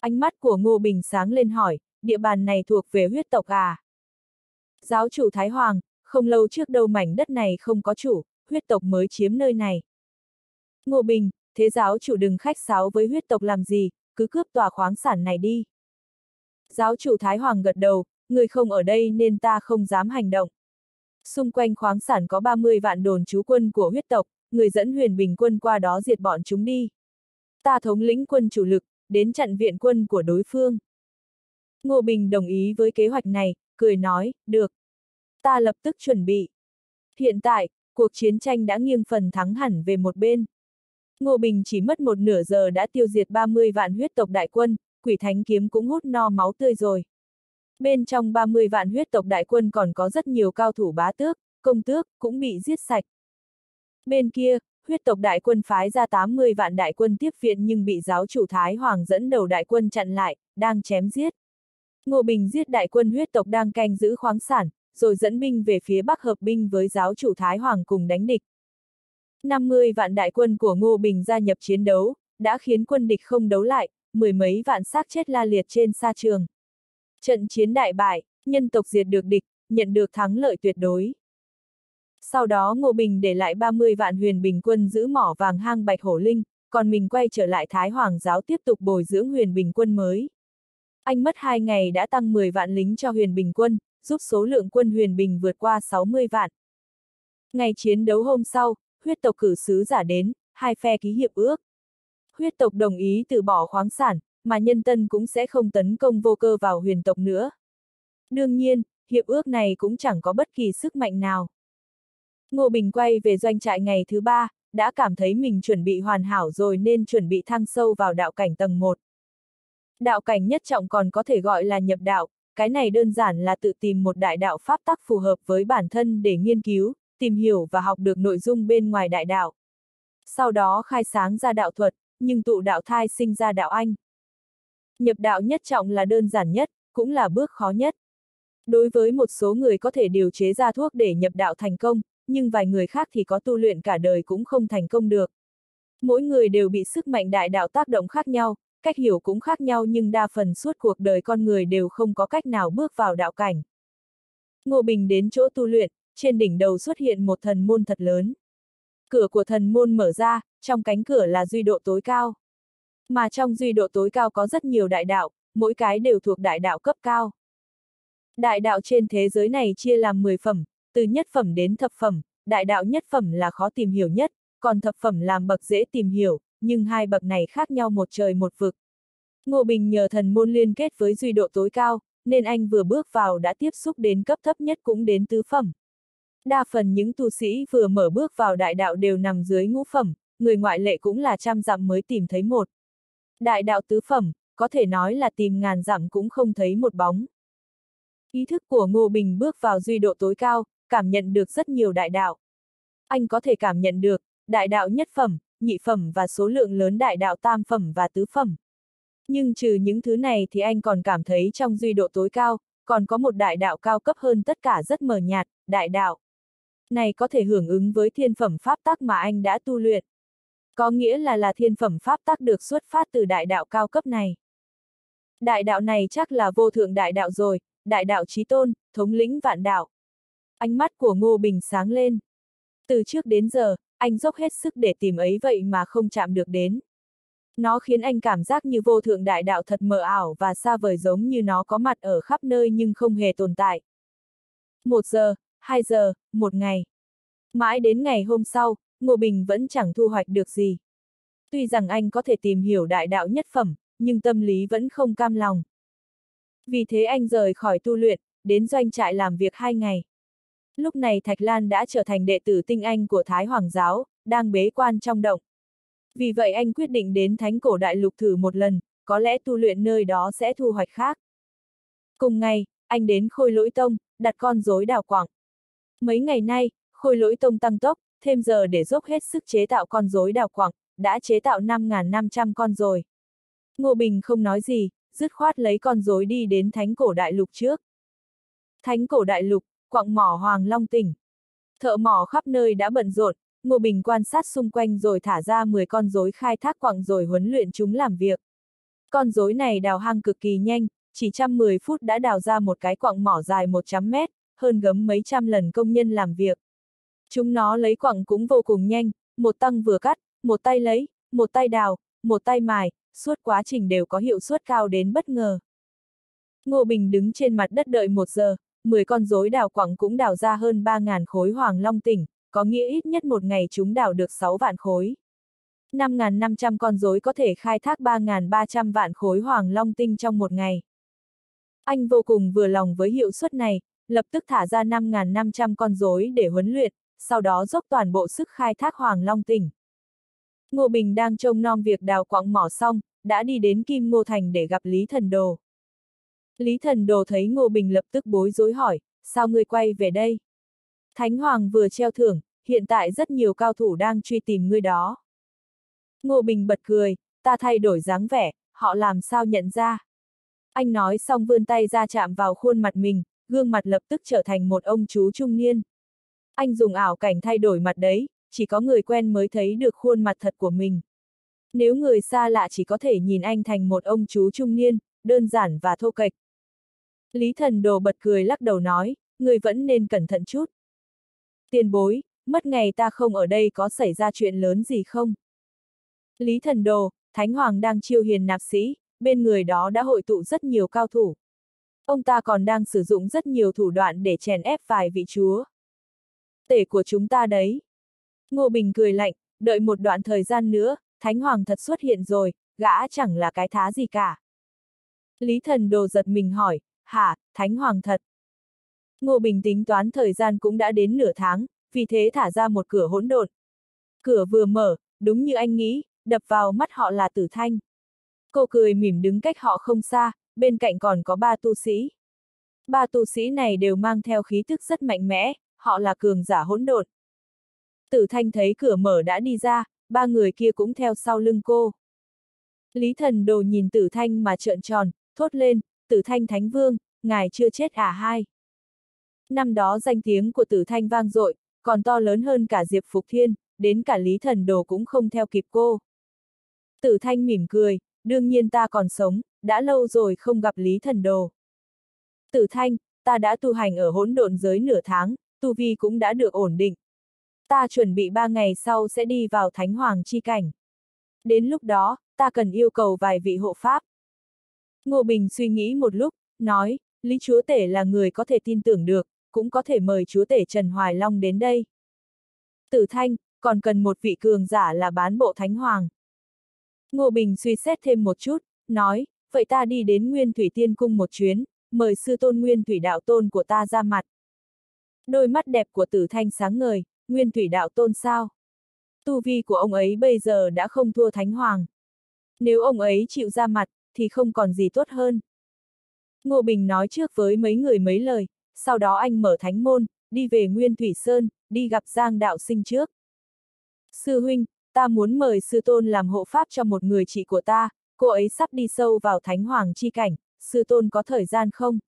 Ánh mắt của Ngô Bình sáng lên hỏi, địa bàn này thuộc về huyết tộc à? Giáo chủ Thái Hoàng, không lâu trước đâu mảnh đất này không có chủ, huyết tộc mới chiếm nơi này. Ngô Bình, thế giáo chủ đừng khách sáo với huyết tộc làm gì, cứ cướp tòa khoáng sản này đi. Giáo chủ Thái Hoàng gật đầu, người không ở đây nên ta không dám hành động. Xung quanh khoáng sản có 30 vạn đồn trú quân của huyết tộc, người dẫn huyền bình quân qua đó diệt bọn chúng đi. Ta thống lĩnh quân chủ lực, đến chặn viện quân của đối phương. Ngô Bình đồng ý với kế hoạch này, cười nói, được. Ta lập tức chuẩn bị. Hiện tại, cuộc chiến tranh đã nghiêng phần thắng hẳn về một bên. Ngô Bình chỉ mất một nửa giờ đã tiêu diệt 30 vạn huyết tộc đại quân, quỷ thánh kiếm cũng hút no máu tươi rồi. Bên trong 30 vạn huyết tộc đại quân còn có rất nhiều cao thủ bá tước, công tước, cũng bị giết sạch. Bên kia, huyết tộc đại quân phái ra 80 vạn đại quân tiếp viện nhưng bị giáo chủ Thái Hoàng dẫn đầu đại quân chặn lại, đang chém giết. Ngô Bình giết đại quân huyết tộc đang canh giữ khoáng sản, rồi dẫn binh về phía Bắc hợp binh với giáo chủ Thái Hoàng cùng đánh địch. 50 vạn đại quân của Ngô Bình gia nhập chiến đấu, đã khiến quân địch không đấu lại, mười mấy vạn xác chết la liệt trên sa trường. Trận chiến đại bại, nhân tộc diệt được địch, nhận được thắng lợi tuyệt đối. Sau đó Ngô Bình để lại 30 vạn huyền bình quân giữ mỏ vàng hang Bạch Hổ Linh, còn mình quay trở lại Thái Hoàng giáo tiếp tục bồi dưỡng huyền bình quân mới. Anh mất hai ngày đã tăng 10 vạn lính cho huyền bình quân, giúp số lượng quân huyền bình vượt qua 60 vạn. Ngày chiến đấu hôm sau, huyết tộc cử sứ giả đến, hai phe ký hiệp ước. Huyết tộc đồng ý từ bỏ khoáng sản, mà nhân tân cũng sẽ không tấn công vô cơ vào huyền tộc nữa. Đương nhiên, hiệp ước này cũng chẳng có bất kỳ sức mạnh nào. Ngô Bình quay về doanh trại ngày thứ ba, đã cảm thấy mình chuẩn bị hoàn hảo rồi nên chuẩn bị thăng sâu vào đạo cảnh tầng 1. Đạo cảnh nhất trọng còn có thể gọi là nhập đạo, cái này đơn giản là tự tìm một đại đạo pháp tắc phù hợp với bản thân để nghiên cứu, tìm hiểu và học được nội dung bên ngoài đại đạo. Sau đó khai sáng ra đạo thuật, nhưng tụ đạo thai sinh ra đạo anh. Nhập đạo nhất trọng là đơn giản nhất, cũng là bước khó nhất. Đối với một số người có thể điều chế ra thuốc để nhập đạo thành công, nhưng vài người khác thì có tu luyện cả đời cũng không thành công được. Mỗi người đều bị sức mạnh đại đạo tác động khác nhau, cách hiểu cũng khác nhau nhưng đa phần suốt cuộc đời con người đều không có cách nào bước vào đạo cảnh. Ngô Bình đến chỗ tu luyện, trên đỉnh đầu xuất hiện một thần môn thật lớn. Cửa của thần môn mở ra, trong cánh cửa là duy độ tối cao. Mà trong duy độ tối cao có rất nhiều đại đạo, mỗi cái đều thuộc đại đạo cấp cao. Đại đạo trên thế giới này chia làm 10 phẩm, từ nhất phẩm đến thập phẩm, đại đạo nhất phẩm là khó tìm hiểu nhất, còn thập phẩm làm bậc dễ tìm hiểu, nhưng hai bậc này khác nhau một trời một vực. Ngô Bình nhờ thần môn liên kết với duy độ tối cao, nên anh vừa bước vào đã tiếp xúc đến cấp thấp nhất cũng đến tứ phẩm. Đa phần những tu sĩ vừa mở bước vào đại đạo đều nằm dưới ngũ phẩm, người ngoại lệ cũng là trăm dặm mới tìm thấy một. Đại đạo tứ phẩm, có thể nói là tìm ngàn dặm cũng không thấy một bóng. Ý thức của Ngô Bình bước vào duy độ tối cao, cảm nhận được rất nhiều đại đạo. Anh có thể cảm nhận được, đại đạo nhất phẩm, nhị phẩm và số lượng lớn đại đạo tam phẩm và tứ phẩm. Nhưng trừ những thứ này thì anh còn cảm thấy trong duy độ tối cao, còn có một đại đạo cao cấp hơn tất cả rất mờ nhạt, đại đạo. Này có thể hưởng ứng với thiên phẩm pháp tắc mà anh đã tu luyện. Có nghĩa là là thiên phẩm pháp tắc được xuất phát từ đại đạo cao cấp này. Đại đạo này chắc là vô thượng đại đạo rồi, đại đạo trí tôn, thống lĩnh vạn đạo. Ánh mắt của Ngô Bình sáng lên. Từ trước đến giờ, anh dốc hết sức để tìm ấy vậy mà không chạm được đến. Nó khiến anh cảm giác như vô thượng đại đạo thật mờ ảo và xa vời giống như nó có mặt ở khắp nơi nhưng không hề tồn tại. Một giờ, hai giờ, một ngày. Mãi đến ngày hôm sau, Ngô Bình vẫn chẳng thu hoạch được gì. Tuy rằng anh có thể tìm hiểu đại đạo nhất phẩm, nhưng tâm lý vẫn không cam lòng. Vì thế anh rời khỏi tu luyện, đến doanh trại làm việc hai ngày. Lúc này Thạch Lan đã trở thành đệ tử tinh anh của Thái Hoàng giáo, đang bế quan trong động. Vì vậy anh quyết định đến Thánh Cổ Đại Lục thử một lần, có lẽ tu luyện nơi đó sẽ thu hoạch khác. Cùng ngày, anh đến Khôi Lỗi Tông, đặt con rối đào quảng. Mấy ngày nay, Khôi Lỗi Tông tăng tốc, thêm giờ để dốc hết sức chế tạo con rối đào quảng, đã chế tạo 5.500 con rồi. Ngô Bình không nói gì, dứt khoát lấy con rối đi đến Thánh Cổ Đại Lục trước. Thánh Cổ Đại Lục, quặng mỏ Hoàng Long tỉnh. Thợ mỏ khắp nơi đã bận rộn, Ngô Bình quan sát xung quanh rồi thả ra 10 con rối khai thác quặng rồi huấn luyện chúng làm việc. Con rối này đào hang cực kỳ nhanh, chỉ trăm 10 phút đã đào ra một cái quặng mỏ dài 100 mét, hơn gấm mấy trăm lần công nhân làm việc. Chúng nó lấy quặng cũng vô cùng nhanh, một tăng vừa cắt, một tay lấy, một tay đào, một tay mài, suốt quá trình đều có hiệu suất cao đến bất ngờ. Ngô Bình đứng trên mặt đất đợi một giờ, 10 con rối đào quặng cũng đào ra hơn 3.000 khối hoàng long tỉnh, có nghĩa ít nhất một ngày chúng đào được 6 vạn khối. 5.500 con rối có thể khai thác 3.300 vạn khối hoàng long tinh trong một ngày. Anh vô cùng vừa lòng với hiệu suất này, lập tức thả ra 5.500 con rối để huấn luyện, sau đó dốc toàn bộ sức khai thác hoàng long tỉnh. Ngô Bình đang trông nom việc đào quặng mỏ xong, đã đi đến Kim Ngô Thành để gặp Lý Thần Đồ. Lý Thần Đồ thấy Ngô Bình lập tức bối rối hỏi, sao ngươi quay về đây? Thánh Hoàng vừa treo thưởng, hiện tại rất nhiều cao thủ đang truy tìm ngươi đó. Ngô Bình bật cười, ta thay đổi dáng vẻ, họ làm sao nhận ra? Anh nói xong vươn tay ra chạm vào khuôn mặt mình, gương mặt lập tức trở thành một ông chú trung niên. Anh dùng ảo cảnh thay đổi mặt đấy, chỉ có người quen mới thấy được khuôn mặt thật của mình. Nếu người xa lạ chỉ có thể nhìn anh thành một ông chú trung niên, đơn giản và thô kệch. Lý thần đồ bật cười lắc đầu nói, người vẫn nên cẩn thận chút. Tiền bối, mất ngày ta không ở đây có xảy ra chuyện lớn gì không? Lý thần đồ, Thánh Hoàng đang chiêu hiền nạp sĩ, bên người đó đã hội tụ rất nhiều cao thủ. Ông ta còn đang sử dụng rất nhiều thủ đoạn để chèn ép vài vị chúa. Tể của chúng ta đấy. Ngô Bình cười lạnh, đợi một đoạn thời gian nữa, Thánh Hoàng thật xuất hiện rồi, gã chẳng là cái thá gì cả. Lý thần đồ giật mình hỏi, hả, Thánh Hoàng thật. Ngô Bình tính toán thời gian cũng đã đến nửa tháng, vì thế thả ra một cửa hỗn độn. Cửa vừa mở, đúng như anh nghĩ, đập vào mắt họ là tử thanh. Cô cười mỉm đứng cách họ không xa, bên cạnh còn có ba tu sĩ. Ba tu sĩ này đều mang theo khí thức rất mạnh mẽ, họ là cường giả hỗn độn. Tử thanh thấy cửa mở đã đi ra, ba người kia cũng theo sau lưng cô. Lý thần đồ nhìn tử thanh mà trợn tròn, thốt lên, tử thanh thánh vương, ngài chưa chết à hai. Năm đó danh tiếng của tử thanh vang dội, còn to lớn hơn cả Diệp Phục Thiên, đến cả Lý thần đồ cũng không theo kịp cô. Tử thanh mỉm cười, đương nhiên ta còn sống, đã lâu rồi không gặp Lý thần đồ. Tử thanh, ta đã tu hành ở hỗn độn giới nửa tháng, tu vi cũng đã được ổn định. Ta chuẩn bị ba ngày sau sẽ đi vào Thánh Hoàng chi cảnh. Đến lúc đó, ta cần yêu cầu vài vị hộ pháp. Ngô Bình suy nghĩ một lúc, nói, Lý Chúa Tể là người có thể tin tưởng được, cũng có thể mời Chúa Tể Trần Hoài Long đến đây. Tử Thanh, còn cần một vị cường giả là bán bộ Thánh Hoàng. Ngô Bình suy xét thêm một chút, nói, vậy ta đi đến Nguyên Thủy Tiên Cung một chuyến, mời sư tôn Nguyên Thủy Đạo Tôn của ta ra mặt. Đôi mắt đẹp của tử thanh sáng ngời, Nguyên Thủy Đạo Tôn sao? Tu vi của ông ấy bây giờ đã không thua Thánh Hoàng. Nếu ông ấy chịu ra mặt, thì không còn gì tốt hơn. Ngô Bình nói trước với mấy người mấy lời, sau đó anh mở thánh môn, đi về Nguyên Thủy Sơn, đi gặp Giang Đạo Sinh trước. Sư huynh, ta muốn mời sư tôn làm hộ pháp cho một người chị của ta, cô ấy sắp đi sâu vào thánh hoàng chi cảnh, sư tôn có thời gian không?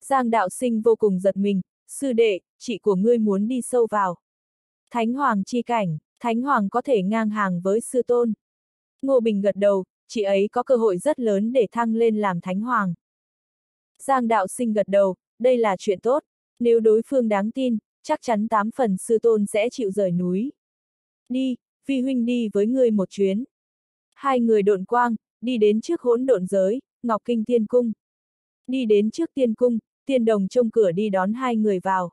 Giang đạo sinh vô cùng giật mình, sư đệ, chị của ngươi muốn đi sâu vào. Thánh hoàng chi cảnh, thánh hoàng có thể ngang hàng với sư tôn. Ngô Bình gật đầu, chị ấy có cơ hội rất lớn để thăng lên làm thánh hoàng. Giang đạo sinh gật đầu, đây là chuyện tốt, nếu đối phương đáng tin, chắc chắn tám phần sư tôn sẽ chịu rời núi. Đi, vi huynh đi với ngươi một chuyến. Hai người độn quang, đi đến trước hỗn độn giới, Ngọc Kinh Tiên Cung. Đi đến trước Tiên Cung, Tiên Đồng trông cửa đi đón hai người vào.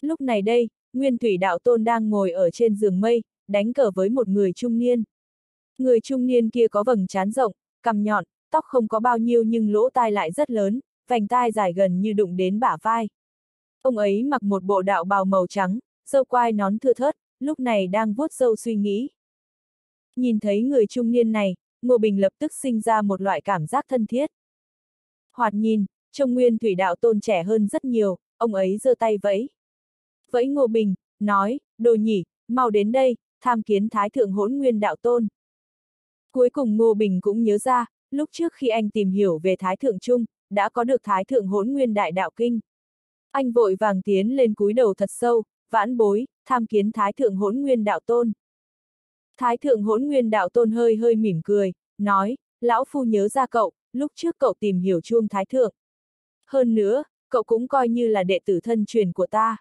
Lúc này đây, Nguyên Thủy Đạo Tôn đang ngồi ở trên giường mây, đánh cờ với một người trung niên. Người trung niên kia có vầng trán rộng, cằm nhọn, tóc không có bao nhiêu nhưng lỗ tai lại rất lớn, vành tai dài gần như đụng đến bả vai. Ông ấy mặc một bộ đạo bào màu trắng, dâu quai nón thưa thớt, lúc này đang vuốt dâu suy nghĩ. Nhìn thấy người trung niên này, Ngô Bình lập tức sinh ra một loại cảm giác thân thiết. Hoạt nhìn, trông nguyên thủy đạo tôn trẻ hơn rất nhiều, ông ấy giơ tay vẫy. Vẫy Ngô Bình, nói, đồ nhỉ, mau đến đây, tham kiến Thái Thượng Hỗn Nguyên Đạo Tôn. Cuối cùng Ngô Bình cũng nhớ ra, lúc trước khi anh tìm hiểu về Thái Thượng Trung, đã có được Thái Thượng Hỗn Nguyên Đại Đạo Kinh. Anh vội vàng tiến lên cúi đầu thật sâu, vãn bối, tham kiến Thái Thượng Hỗn Nguyên Đạo Tôn. Thái Thượng Hỗn Nguyên Đạo Tôn hơi hơi mỉm cười, nói, lão phu nhớ ra cậu, lúc trước cậu tìm hiểu chuông Thái Thượng. Hơn nữa, cậu cũng coi như là đệ tử thân truyền của ta.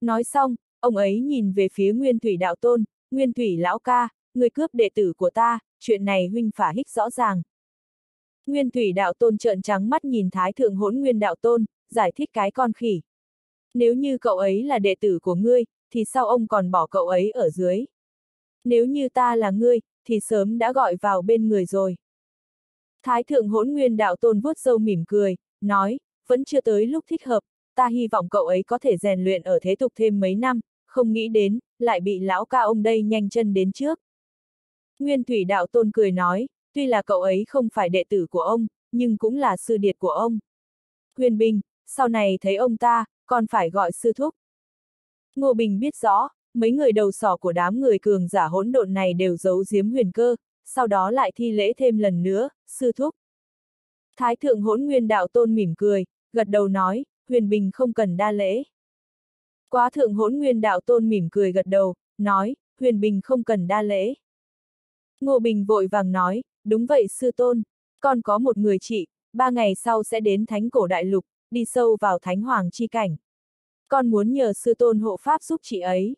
Nói xong, ông ấy nhìn về phía Nguyên Thủy Đạo Tôn, Nguyên Thủy Lão Ca, người cướp đệ tử của ta, chuyện này huynh phả hích rõ ràng. Nguyên Thủy Đạo Tôn trợn trắng mắt nhìn Thái Thượng Hỗn Nguyên Đạo Tôn, giải thích cái con khỉ. Nếu như cậu ấy là đệ tử của ngươi, thì sao ông còn bỏ cậu ấy ở dưới? Nếu như ta là ngươi, thì sớm đã gọi vào bên người rồi. Thái thượng hỗn nguyên đạo tôn vuốt sâu mỉm cười, nói, vẫn chưa tới lúc thích hợp, ta hy vọng cậu ấy có thể rèn luyện ở thế tục thêm mấy năm, không nghĩ đến, lại bị lão ca ông đây nhanh chân đến trước. Nguyên thủy đạo tôn cười nói, tuy là cậu ấy không phải đệ tử của ông, nhưng cũng là sư điệt của ông. Huyền Bình, sau này thấy ông ta, còn phải gọi sư thúc. Ngô Bình biết rõ, mấy người đầu sỏ của đám người cường giả hỗn độn này đều giấu giếm huyền cơ, sau đó lại thi lễ thêm lần nữa, sư thúc. Thái thượng hỗn nguyên đạo tôn mỉm cười, gật đầu nói, huyền bình không cần đa lễ. Quá thượng hỗn nguyên đạo tôn mỉm cười gật đầu, nói, huyền bình không cần đa lễ. Ngô Bình vội vàng nói, đúng vậy sư tôn, Còn có một người chị, ba ngày sau sẽ đến thánh cổ đại lục, đi sâu vào thánh hoàng chi cảnh. Con muốn nhờ sư tôn hộ pháp giúp chị ấy.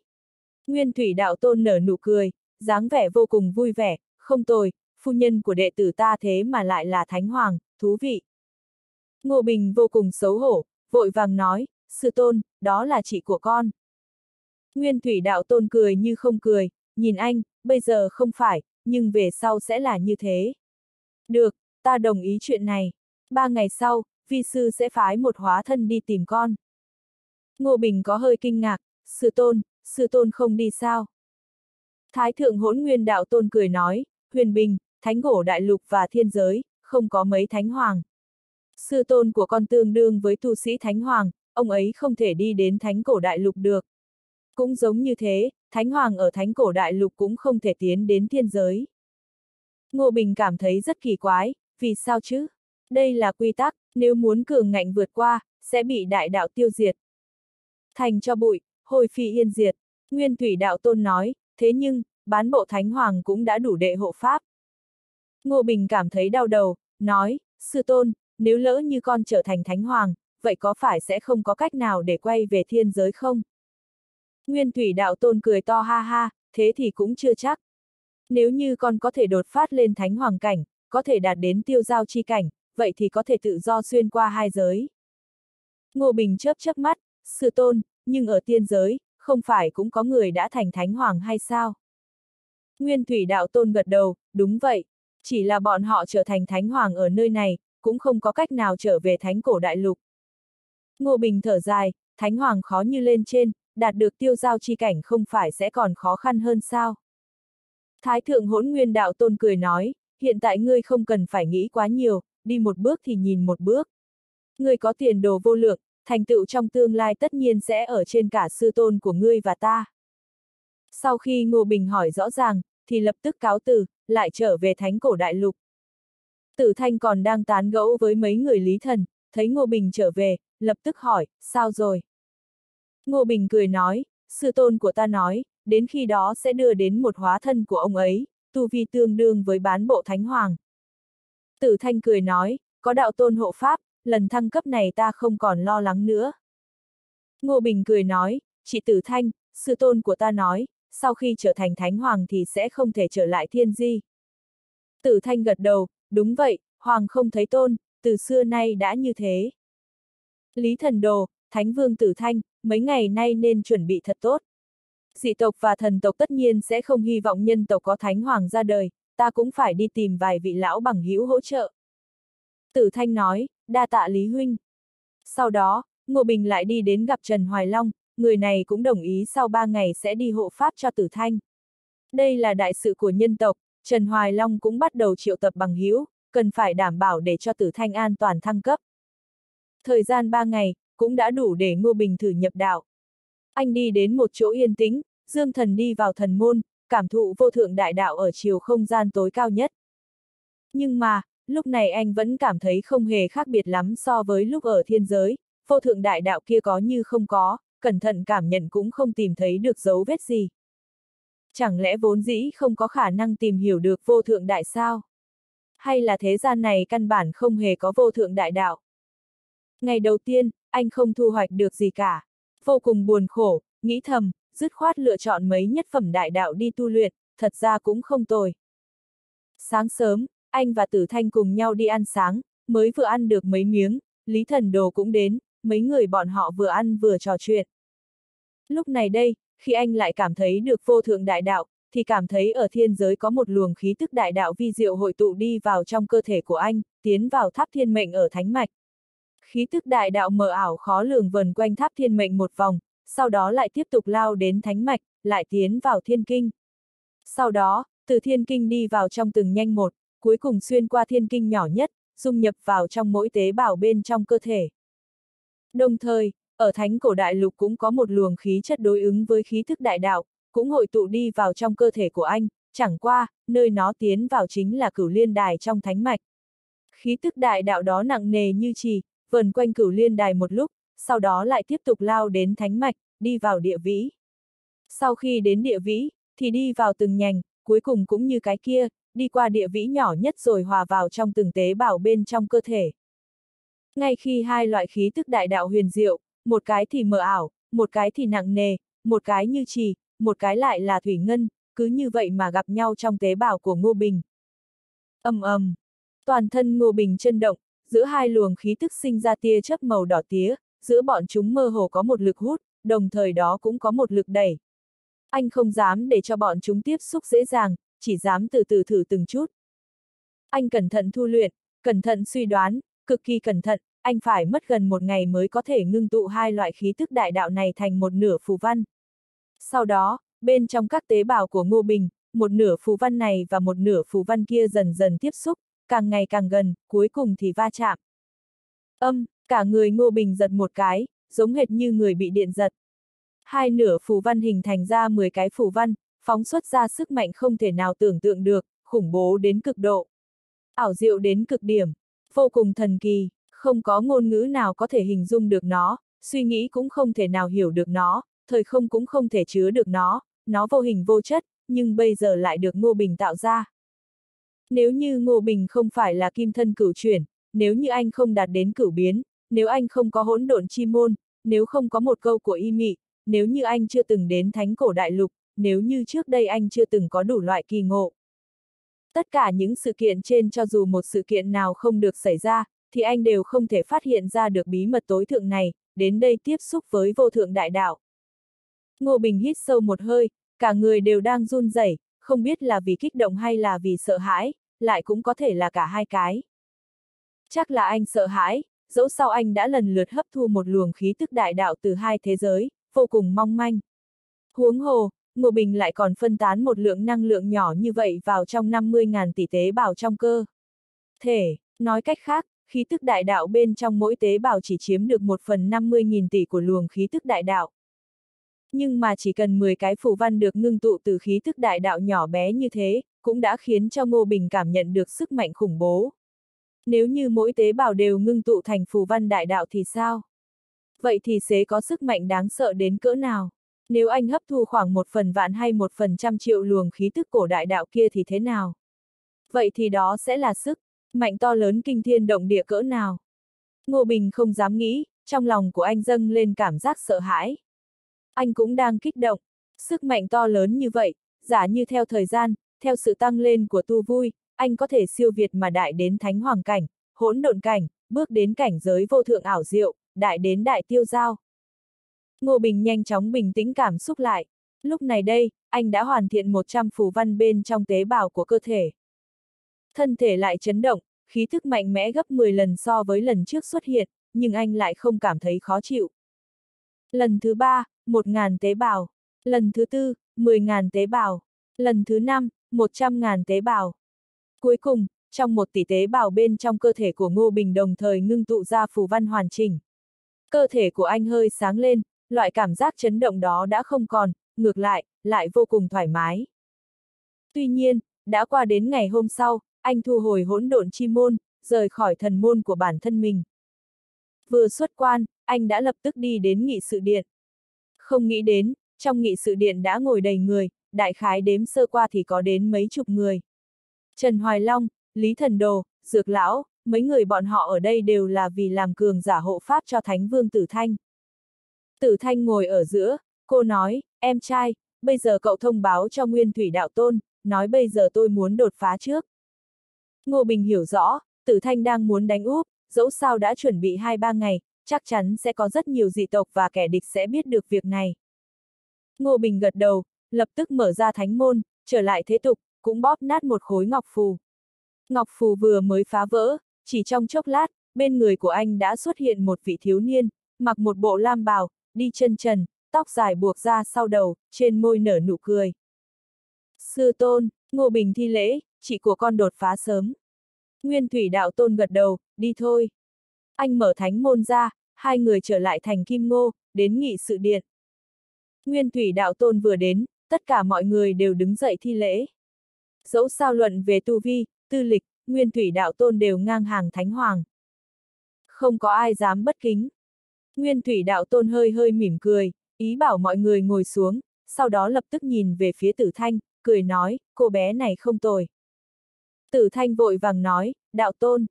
Nguyên thủy đạo tôn nở nụ cười, dáng vẻ vô cùng vui vẻ, không tồi, phu nhân của đệ tử ta thế mà lại là thánh hoàng, thú vị. Ngô Bình vô cùng xấu hổ, vội vàng nói, sư tôn, đó là chị của con. Nguyên thủy đạo tôn cười như không cười, nhìn anh, bây giờ không phải, nhưng về sau sẽ là như thế. Được, ta đồng ý chuyện này. Ba ngày sau, vi sư sẽ phái một hóa thân đi tìm con. Ngô Bình có hơi kinh ngạc, sư tôn, sư tôn không đi sao? Thái thượng hỗn nguyên đạo tôn cười nói, huyền bình, thánh gỗ đại lục và thiên giới, không có mấy thánh hoàng. Sư tôn của con tương đương với tu sĩ thánh hoàng, ông ấy không thể đi đến thánh cổ đại lục được. Cũng giống như thế, thánh hoàng ở thánh cổ đại lục cũng không thể tiến đến thiên giới. Ngô Bình cảm thấy rất kỳ quái, vì sao chứ? Đây là quy tắc, nếu muốn cường ngạnh vượt qua, sẽ bị đại đạo tiêu diệt. Thành cho bụi, hồi phi yên diệt. Nguyên thủy đạo tôn nói, thế nhưng, bán bộ thánh hoàng cũng đã đủ đệ hộ pháp. Ngô Bình cảm thấy đau đầu, nói, sư tôn, nếu lỡ như con trở thành thánh hoàng, vậy có phải sẽ không có cách nào để quay về thiên giới không? Nguyên thủy đạo tôn cười to ha ha, thế thì cũng chưa chắc. Nếu như con có thể đột phát lên thánh hoàng cảnh, có thể đạt đến tiêu giao chi cảnh, vậy thì có thể tự do xuyên qua hai giới. Ngô Bình chớp chớp mắt, sư tôn, nhưng ở tiên giới, không phải cũng có người đã thành thánh hoàng hay sao? Nguyên thủy đạo tôn gật đầu, đúng vậy, chỉ là bọn họ trở thành thánh hoàng ở nơi này, cũng không có cách nào trở về thánh cổ đại lục. Ngô Bình thở dài, thánh hoàng khó như lên trên, đạt được tiêu giao chi cảnh không phải sẽ còn khó khăn hơn sao? Thái thượng hỗn nguyên đạo tôn cười nói, hiện tại ngươi không cần phải nghĩ quá nhiều, đi một bước thì nhìn một bước. Ngươi có tiền đồ vô lượng, thành tựu trong tương lai tất nhiên sẽ ở trên cả sư tôn của ngươi và ta. Sau khi Ngô Bình hỏi rõ ràng, thì lập tức cáo từ, lại trở về thánh cổ đại lục. Tử Thanh còn đang tán gẫu với mấy người lý thần, thấy Ngô Bình trở về, lập tức hỏi, sao rồi? Ngô Bình cười nói, sư tôn của ta nói, đến khi đó sẽ đưa đến một hóa thân của ông ấy, tu vi tương đương với bán bộ thánh hoàng. Tử Thanh cười nói, có đạo tôn hộ pháp, lần thăng cấp này ta không còn lo lắng nữa. Ngô Bình cười nói, chị Tử Thanh, sư tôn của ta nói, sau khi trở thành thánh hoàng thì sẽ không thể trở lại thiên di. Tử Thanh gật đầu, đúng vậy, hoàng không thấy tôn, từ xưa nay đã như thế. Lý thần đồ, thánh vương Tử Thanh, mấy ngày nay nên chuẩn bị thật tốt. Dị tộc và thần tộc tất nhiên sẽ không hy vọng nhân tộc có thánh hoàng ra đời, ta cũng phải đi tìm vài vị lão bằng hữu hỗ trợ. Tử Thanh nói, đa tạ Lý Huynh. Sau đó, Ngô Bình lại đi đến gặp Trần Hoài Long, người này cũng đồng ý sau ba ngày sẽ đi hộ pháp cho Tử Thanh. Đây là đại sự của nhân tộc, Trần Hoài Long cũng bắt đầu triệu tập bằng hữu, cần phải đảm bảo để cho Tử Thanh an toàn thăng cấp. Thời gian ba ngày, cũng đã đủ để Ngô Bình thử nhập đạo. Anh đi đến một chỗ yên tĩnh, Dương Thần đi vào thần môn, cảm thụ vô thượng đại đạo ở chiều không gian tối cao nhất. Nhưng mà, lúc này anh vẫn cảm thấy không hề khác biệt lắm so với lúc ở thiên giới, vô thượng đại đạo kia có như không có, cẩn thận cảm nhận cũng không tìm thấy được dấu vết gì. Chẳng lẽ vốn dĩ không có khả năng tìm hiểu được vô thượng đại sao? Hay là thế gian này căn bản không hề có vô thượng đại đạo? Ngày đầu tiên, anh không thu hoạch được gì cả. Vô cùng buồn khổ, nghĩ thầm, dứt khoát lựa chọn mấy nhất phẩm đại đạo đi tu luyện, thật ra cũng không tồi. Sáng sớm, anh và Tử Thanh cùng nhau đi ăn sáng, mới vừa ăn được mấy miếng, Lý Thần Đồ cũng đến, mấy người bọn họ vừa ăn vừa trò chuyện. Lúc này đây, khi anh lại cảm thấy được vô thượng đại đạo, thì cảm thấy ở thiên giới có một luồng khí tức đại đạo vi diệu hội tụ đi vào trong cơ thể của anh, tiến vào tháp thiên mệnh ở thánh mạch. Khí tức đại đạo mờ ảo khó lường vần quanh tháp thiên mệnh một vòng, sau đó lại tiếp tục lao đến thánh mạch, lại tiến vào thiên kinh. Sau đó, từ thiên kinh đi vào trong từng nhanh một, cuối cùng xuyên qua thiên kinh nhỏ nhất, dung nhập vào trong mỗi tế bào bên trong cơ thể. Đồng thời, ở thánh cổ đại lục cũng có một luồng khí chất đối ứng với khí thức đại đạo, cũng hội tụ đi vào trong cơ thể của anh, chẳng qua, nơi nó tiến vào chính là cửu liên đài trong thánh mạch. Khí tức đại đạo đó nặng nề như trì, vần quanh cửu liên đài một lúc, sau đó lại tiếp tục lao đến thánh mạch, đi vào địa vĩ. Sau khi đến địa vĩ, thì đi vào từng nhành, cuối cùng cũng như cái kia, đi qua địa vĩ nhỏ nhất rồi hòa vào trong từng tế bào bên trong cơ thể. Ngay khi hai loại khí tức đại đạo huyền diệu, một cái thì mờ ảo, một cái thì nặng nề, một cái như trì, một cái lại là thủy ngân, cứ như vậy mà gặp nhau trong tế bào của Ngô Bình. ầm ầm, toàn thân Ngô Bình chân động, giữa hai luồng khí tức sinh ra tia chớp màu đỏ tía, giữa bọn chúng mơ hồ có một lực hút, đồng thời đó cũng có một lực đẩy. Anh không dám để cho bọn chúng tiếp xúc dễ dàng, chỉ dám từ từ thử từng chút. Anh cẩn thận thu luyện, cẩn thận suy đoán, cực kỳ cẩn thận, anh phải mất gần một ngày mới có thể ngưng tụ hai loại khí tức đại đạo này thành một nửa phù văn. Sau đó, bên trong các tế bào của Ngô Bình, một nửa phù văn này và một nửa phù văn kia dần dần tiếp xúc, càng ngày càng gần, cuối cùng thì va chạm. Âm, cả người Ngô Bình giật một cái, giống hệt như người bị điện giật. Hai nửa phù văn hình thành ra 10 cái phù văn, phóng xuất ra sức mạnh không thể nào tưởng tượng được, khủng bố đến cực độ. Ảo diệu đến cực điểm, vô cùng thần kỳ, không có ngôn ngữ nào có thể hình dung được nó, suy nghĩ cũng không thể nào hiểu được nó, thời không cũng không thể chứa được nó, nó vô hình vô chất, nhưng bây giờ lại được Ngô Bình tạo ra. Nếu như Ngô Bình không phải là kim thân cửu chuyển, nếu như anh không đạt đến cửu biến, nếu anh không có hỗn độn chi môn, nếu không có một câu của y mị, nếu như anh chưa từng đến thánh cổ đại lục, nếu như trước đây anh chưa từng có đủ loại kỳ ngộ. Tất cả những sự kiện trên cho dù một sự kiện nào không được xảy ra, thì anh đều không thể phát hiện ra được bí mật tối thượng này, đến đây tiếp xúc với vô thượng đại đạo. Ngô Bình hít sâu một hơi, cả người đều đang run rẩy, không biết là vì kích động hay là vì sợ hãi, lại cũng có thể là cả hai cái. Chắc là anh sợ hãi, dẫu sao anh đã lần lượt hấp thu một luồng khí tức đại đạo từ hai thế giới, vô cùng mong manh. Huống hồ, Ngô Bình lại còn phân tán một lượng năng lượng nhỏ như vậy vào trong 50.000 tỷ tế bào trong cơ. Thể, nói cách khác, khí tức đại đạo bên trong mỗi tế bào chỉ chiếm được một phần 50.000 tỷ của luồng khí tức đại đạo. Nhưng mà chỉ cần 10 cái phù văn được ngưng tụ từ khí tức đại đạo nhỏ bé như thế, cũng đã khiến cho Ngô Bình cảm nhận được sức mạnh khủng bố. Nếu như mỗi tế bào đều ngưng tụ thành phù văn đại đạo thì sao? Vậy thì sẽ có sức mạnh đáng sợ đến cỡ nào? Nếu anh hấp thu khoảng một phần vạn hay một phần trăm triệu luồng khí tức cổ đại đạo kia thì thế nào? Vậy thì đó sẽ là sức mạnh to lớn kinh thiên động địa cỡ nào? Ngô Bình không dám nghĩ, trong lòng của anh dâng lên cảm giác sợ hãi. Anh cũng đang kích động. Sức mạnh to lớn như vậy, giả như theo thời gian, theo sự tăng lên của tu vui, anh có thể siêu việt mà đại đến thánh hoàng cảnh, hỗn độn cảnh, bước đến cảnh giới vô thượng ảo diệu, đại đến đại tiêu giao. Ngô Bình nhanh chóng bình tĩnh cảm xúc lại. Lúc này đây, anh đã hoàn thiện 100 phù văn bên trong tế bào của cơ thể. Thân thể lại chấn động, khí thức mạnh mẽ gấp 10 lần so với lần trước xuất hiện, nhưng anh lại không cảm thấy khó chịu. Lần thứ ba, 1.000 tế bào. Lần thứ tư, 10.000 tế bào. Lần thứ năm, 100.000 tế bào. Cuối cùng, trong một tỷ tế bào bên trong cơ thể của Ngô Bình đồng thời ngưng tụ ra phù văn hoàn chỉnh. Cơ thể của anh hơi sáng lên, loại cảm giác chấn động đó đã không còn, ngược lại, lại vô cùng thoải mái. Tuy nhiên, đã qua đến ngày hôm sau, anh thu hồi hỗn độn chi môn, rời khỏi thần môn của bản thân mình. Vừa xuất quan, anh đã lập tức đi đến nghị sự điện. Không nghĩ đến, trong nghị sự điện đã ngồi đầy người, đại khái đếm sơ qua thì có đến mấy chục người. Trần Hoài Long, Lý Thần Đồ, Dược Lão, mấy người bọn họ ở đây đều là vì làm cường giả hộ pháp cho Thánh Vương Tử Thanh. Tử Thanh ngồi ở giữa, cô nói, em trai, bây giờ cậu thông báo cho Nguyên Thủy Đạo Tôn, nói bây giờ tôi muốn đột phá trước. Ngô Bình hiểu rõ, Tử Thanh đang muốn đánh úp, dẫu sao đã chuẩn bị 2-3 ngày, chắc chắn sẽ có rất nhiều dị tộc và kẻ địch sẽ biết được việc này. Ngô Bình gật đầu, lập tức mở ra thánh môn, trở lại thế tục, cũng bóp nát một khối ngọc phù. Ngọc phù vừa mới phá vỡ, chỉ trong chốc lát, bên người của anh đã xuất hiện một vị thiếu niên, mặc một bộ lam bào, đi chân trần, tóc dài buộc ra sau đầu, trên môi nở nụ cười. Sư tôn, Ngô Bình thi lễ, chị của con đột phá sớm. Nguyên thủy đạo tôn gật đầu, đi thôi. Anh mở thánh môn ra, hai người trở lại thành kim ngô, đến nghị sự điện. Nguyên thủy đạo tôn vừa đến, tất cả mọi người đều đứng dậy thi lễ. Dẫu sao luận về tu vi, tư lịch, nguyên thủy đạo tôn đều ngang hàng thánh hoàng. Không có ai dám bất kính. Nguyên thủy đạo tôn hơi hơi mỉm cười, ý bảo mọi người ngồi xuống, sau đó lập tức nhìn về phía tử thanh, cười nói, cô bé này không tồi. Tử thanh vội vàng nói, đạo tôn.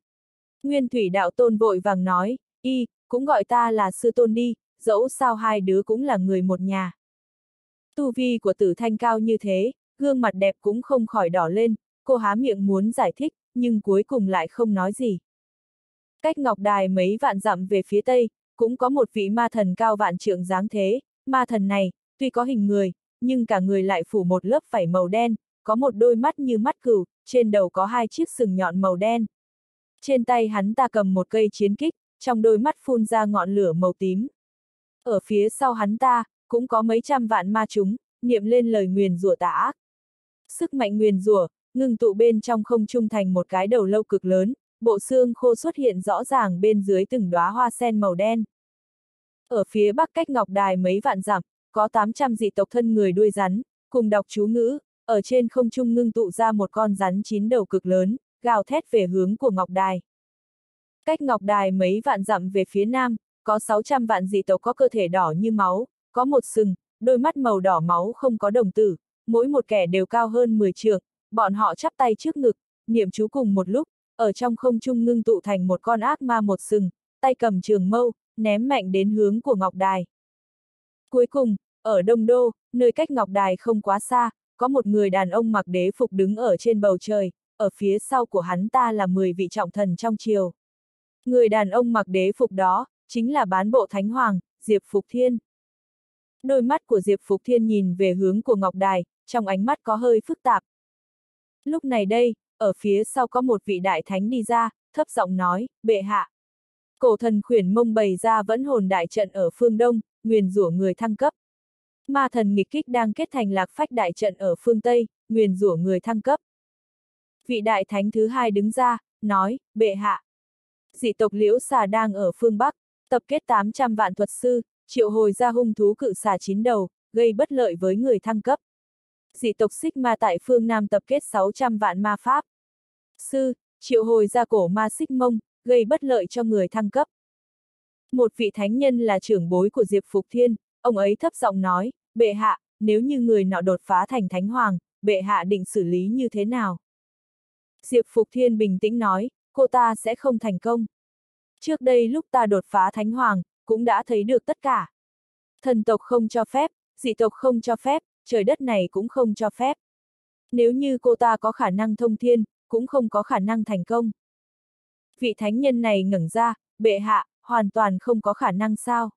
Nguyên thủy đạo tôn vội vàng nói, y, cũng gọi ta là sư tôn đi, dẫu sao hai đứa cũng là người một nhà. Tu vi của tử thanh cao như thế, gương mặt đẹp cũng không khỏi đỏ lên, cô há miệng muốn giải thích, nhưng cuối cùng lại không nói gì. Cách ngọc đài mấy vạn dặm về phía tây, cũng có một vị ma thần cao vạn trượng dáng thế, ma thần này, tuy có hình người, nhưng cả người lại phủ một lớp vảy màu đen, có một đôi mắt như mắt cừu, trên đầu có hai chiếc sừng nhọn màu đen. Trên tay hắn ta cầm một cây chiến kích, trong đôi mắt phun ra ngọn lửa màu tím. Ở phía sau hắn ta, cũng có mấy trăm vạn ma chúng, niệm lên lời nguyền rủa tà ác. Sức mạnh nguyền rủa, ngừng tụ bên trong không trung thành một cái đầu lâu cực lớn, bộ xương khô xuất hiện rõ ràng bên dưới từng đóa hoa sen màu đen. Ở phía bắc cách ngọc đài mấy vạn dặm, có 800 dị tộc thân người đuôi rắn, cùng đọc chú ngữ, ở trên không trung ngưng tụ ra một con rắn chín đầu cực lớn, gào thét về hướng của ngọc đài. Cách ngọc đài mấy vạn dặm về phía nam, có 600 vạn dị tộc có cơ thể đỏ như máu, có một sừng, đôi mắt màu đỏ máu không có đồng tử, mỗi một kẻ đều cao hơn 10 trượng, bọn họ chắp tay trước ngực, niệm chú cùng một lúc, ở trong không trung ngưng tụ thành một con ác ma một sừng, tay cầm trường mâu, ném mạnh đến hướng của Ngọc Đài. Cuối cùng, ở Đông Đô, nơi cách Ngọc Đài không quá xa, có một người đàn ông mặc đế phục đứng ở trên bầu trời, ở phía sau của hắn ta là 10 vị trọng thần trong triều. Người đàn ông mặc đế phục đó, chính là bán bộ Thánh Hoàng, Diệp Phục Thiên. Đôi mắt của Diệp Phục Thiên nhìn về hướng của Ngọc Đài, trong ánh mắt có hơi phức tạp. Lúc này đây, ở phía sau có một vị đại thánh đi ra, thấp giọng nói, bệ hạ. Cổ thần khuyển mông bày ra vẫn hồn đại trận ở phương Đông, nguyền rủa người thăng cấp. Ma thần nghịch kích đang kết thành lạc phách đại trận ở phương Tây, nguyền rủa người thăng cấp. Vị đại thánh thứ hai đứng ra, nói, bệ hạ. Dị tộc liễu xà đang ở phương Bắc, tập kết 800 vạn thuật sư, triệu hồi ra hung thú cự xà chín đầu, gây bất lợi với người thăng cấp. Dị tộc xích ma tại phương Nam tập kết 600 vạn ma pháp. Sư, triệu hồi ra cổ ma xích mông, gây bất lợi cho người thăng cấp. Một vị thánh nhân là trưởng bối của Diệp Phục Thiên, ông ấy thấp giọng nói, bệ hạ, nếu như người nọ đột phá thành thánh hoàng, bệ hạ định xử lý như thế nào? Diệp Phục Thiên bình tĩnh nói, cô ta sẽ không thành công. Trước đây lúc ta đột phá thánh hoàng, cũng đã thấy được tất cả. Thần tộc không cho phép, dị tộc không cho phép, trời đất này cũng không cho phép. Nếu như cô ta có khả năng thông thiên, cũng không có khả năng thành công. Vị thánh nhân này ngẩng ra, bệ hạ, hoàn toàn không có khả năng sao.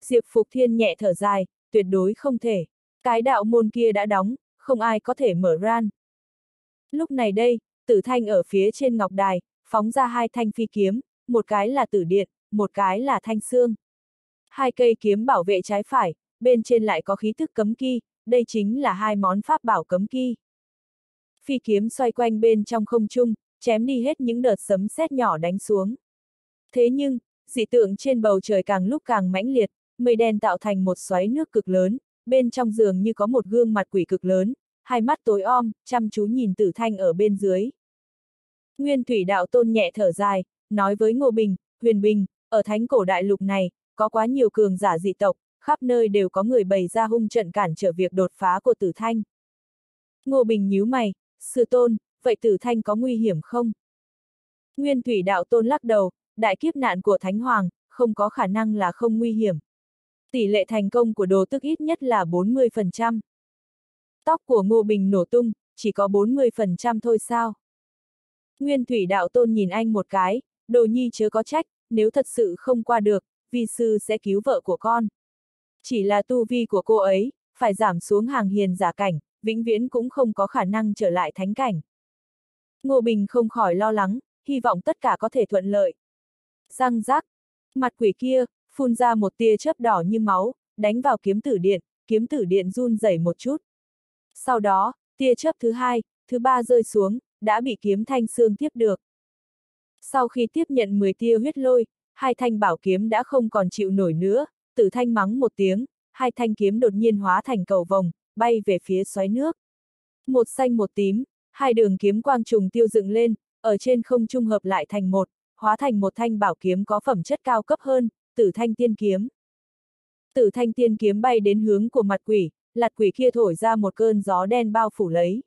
Diệp Phục Thiên nhẹ thở dài, tuyệt đối không thể. Cái đạo môn kia đã đóng, không ai có thể mở ran. Lúc này đây, tử thanh ở phía trên ngọc đài, phóng ra hai thanh phi kiếm, một cái là tử điện, một cái là thanh xương. Hai cây kiếm bảo vệ trái phải, bên trên lại có khí thức cấm kỳ, đây chính là hai món pháp bảo cấm kỳ. Phi kiếm xoay quanh bên trong không trung, chém đi hết những đợt sấm sét nhỏ đánh xuống. Thế nhưng, dị tượng trên bầu trời càng lúc càng mãnh liệt, mây đen tạo thành một xoáy nước cực lớn, bên trong giường như có một gương mặt quỷ cực lớn, hai mắt tối om, chăm chú nhìn tử thanh ở bên dưới. Nguyên thủy đạo tôn nhẹ thở dài, nói với Ngô Bình, Huyền Bình, ở thánh cổ đại lục này, có quá nhiều cường giả dị tộc, khắp nơi đều có người bày ra hung trận cản trở việc đột phá của tử thanh. Ngô Bình nhíu mày, sư tôn, vậy tử thanh có nguy hiểm không? Nguyên thủy đạo tôn lắc đầu, đại kiếp nạn của Thánh Hoàng, không có khả năng là không nguy hiểm. Tỷ lệ thành công của đồ tức ít nhất là 40%. Tóc của Ngô Bình nổ tung, chỉ có 40% thôi sao? Nguyên thủy đạo tôn nhìn anh một cái, đồ nhi chớ có trách, nếu thật sự không qua được, vi sư sẽ cứu vợ của con. Chỉ là tu vi của cô ấy, phải giảm xuống hàng hiền giả cảnh, vĩnh viễn cũng không có khả năng trở lại thánh cảnh. Ngô Bình không khỏi lo lắng, hy vọng tất cả có thể thuận lợi. Răng rác, mặt quỷ kia, phun ra một tia chớp đỏ như máu, đánh vào kiếm tử điện, kiếm tử điện run rẩy một chút. Sau đó, tia chớp thứ hai, thứ ba rơi xuống, đã bị kiếm thanh xương tiếp được. Sau khi tiếp nhận 10 tia huyết lôi, hai thanh bảo kiếm đã không còn chịu nổi nữa, tử thanh mắng một tiếng, hai thanh kiếm đột nhiên hóa thành cầu vòng, bay về phía xoáy nước. Một xanh một tím, hai đường kiếm quang trùng tiêu dựng lên, ở trên không trung hợp lại thành một, hóa thành một thanh bảo kiếm có phẩm chất cao cấp hơn, tử thanh tiên kiếm. Tử thanh tiên kiếm bay đến hướng của mặt quỷ, lạt quỷ kia thổi ra một cơn gió đen bao phủ lấy.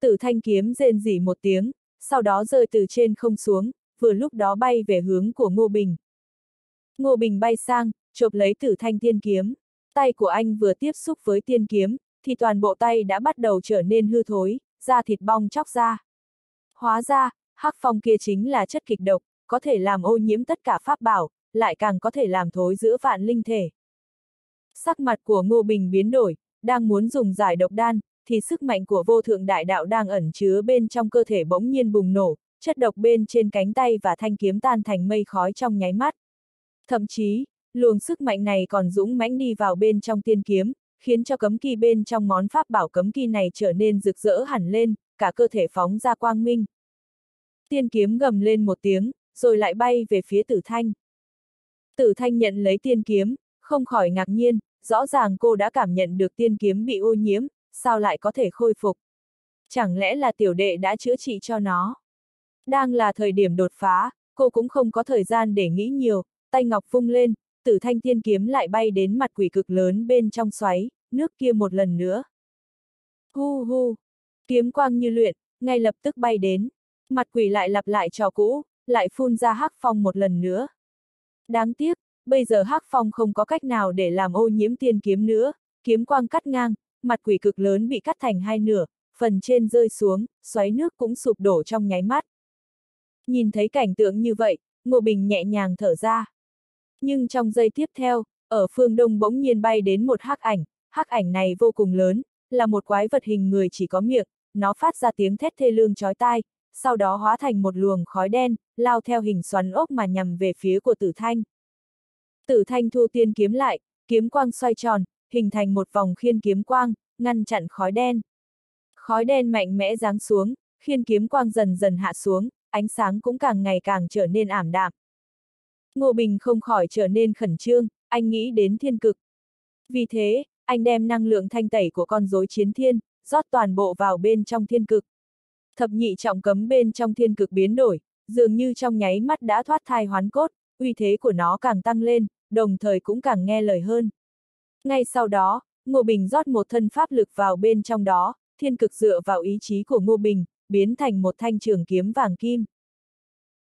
Tử thanh kiếm rên rỉ một tiếng, sau đó rơi từ trên không xuống, vừa lúc đó bay về hướng của Ngô Bình. Ngô Bình bay sang, chộp lấy tử thanh tiên kiếm. Tay của anh vừa tiếp xúc với tiên kiếm, thì toàn bộ tay đã bắt đầu trở nên hư thối, da thịt bong chóc ra. Hóa ra, hắc phong kia chính là chất kịch độc, có thể làm ô nhiễm tất cả pháp bảo, lại càng có thể làm thối giữa vạn linh thể. Sắc mặt của Ngô Bình biến đổi, đang muốn dùng giải độc đan, thì sức mạnh của vô thượng đại đạo đang ẩn chứa bên trong cơ thể bỗng nhiên bùng nổ, chất độc bên trên cánh tay và thanh kiếm tan thành mây khói trong nháy mắt. Thậm chí, luồng sức mạnh này còn dũng mãnh đi vào bên trong tiên kiếm, khiến cho cấm kỳ bên trong món pháp bảo cấm kỳ này trở nên rực rỡ hẳn lên, cả cơ thể phóng ra quang minh. Tiên kiếm gầm lên một tiếng, rồi lại bay về phía tử thanh. Tử thanh nhận lấy tiên kiếm, không khỏi ngạc nhiên, rõ ràng cô đã cảm nhận được tiên kiếm bị ô nhiễm, sao lại có thể khôi phục? Chẳng lẽ là tiểu đệ đã chữa trị cho nó? Đang là thời điểm đột phá, cô cũng không có thời gian để nghĩ nhiều, tay ngọc vung lên, tử thanh Thiên kiếm lại bay đến mặt quỷ cực lớn bên trong xoáy, nước kia một lần nữa. Hu hu, kiếm quang như luyện, ngay lập tức bay đến, mặt quỷ lại lặp lại trò cũ, lại phun ra hắc phong một lần nữa. Đáng tiếc, bây giờ hắc phong không có cách nào để làm ô nhiễm tiên kiếm nữa, kiếm quang cắt ngang, mặt quỷ cực lớn bị cắt thành hai nửa, phần trên rơi xuống, xoáy nước cũng sụp đổ trong nháy mắt. Nhìn thấy cảnh tượng như vậy, Ngô Bình nhẹ nhàng thở ra. Nhưng trong giây tiếp theo, ở phương đông bỗng nhiên bay đến một hắc ảnh, hắc ảnh này vô cùng lớn, là một quái vật hình người chỉ có miệng, nó phát ra tiếng thét thê lương chói tai, sau đó hóa thành một luồng khói đen, lao theo hình xoắn ốc mà nhằm về phía của tử thanh. Tử thanh thu tiên kiếm lại, kiếm quang xoay tròn, hình thành một vòng khiên kiếm quang, ngăn chặn khói đen. Khói đen mạnh mẽ giáng xuống, khiên kiếm quang dần dần hạ xuống, ánh sáng cũng càng ngày càng trở nên ảm đạm. Ngô Bình không khỏi trở nên khẩn trương, anh nghĩ đến thiên cực. Vì thế, anh đem năng lượng thanh tẩy của con rối chiến thiên, rót toàn bộ vào bên trong thiên cực. Thập nhị trọng cấm bên trong thiên cực biến đổi, dường như trong nháy mắt đã thoát thai hoán cốt, uy thế của nó càng tăng lên, đồng thời cũng càng nghe lời hơn. Ngay sau đó, Ngô Bình rót một thân pháp lực vào bên trong đó, thiên cực dựa vào ý chí của Ngô Bình, biến thành một thanh trường kiếm vàng kim.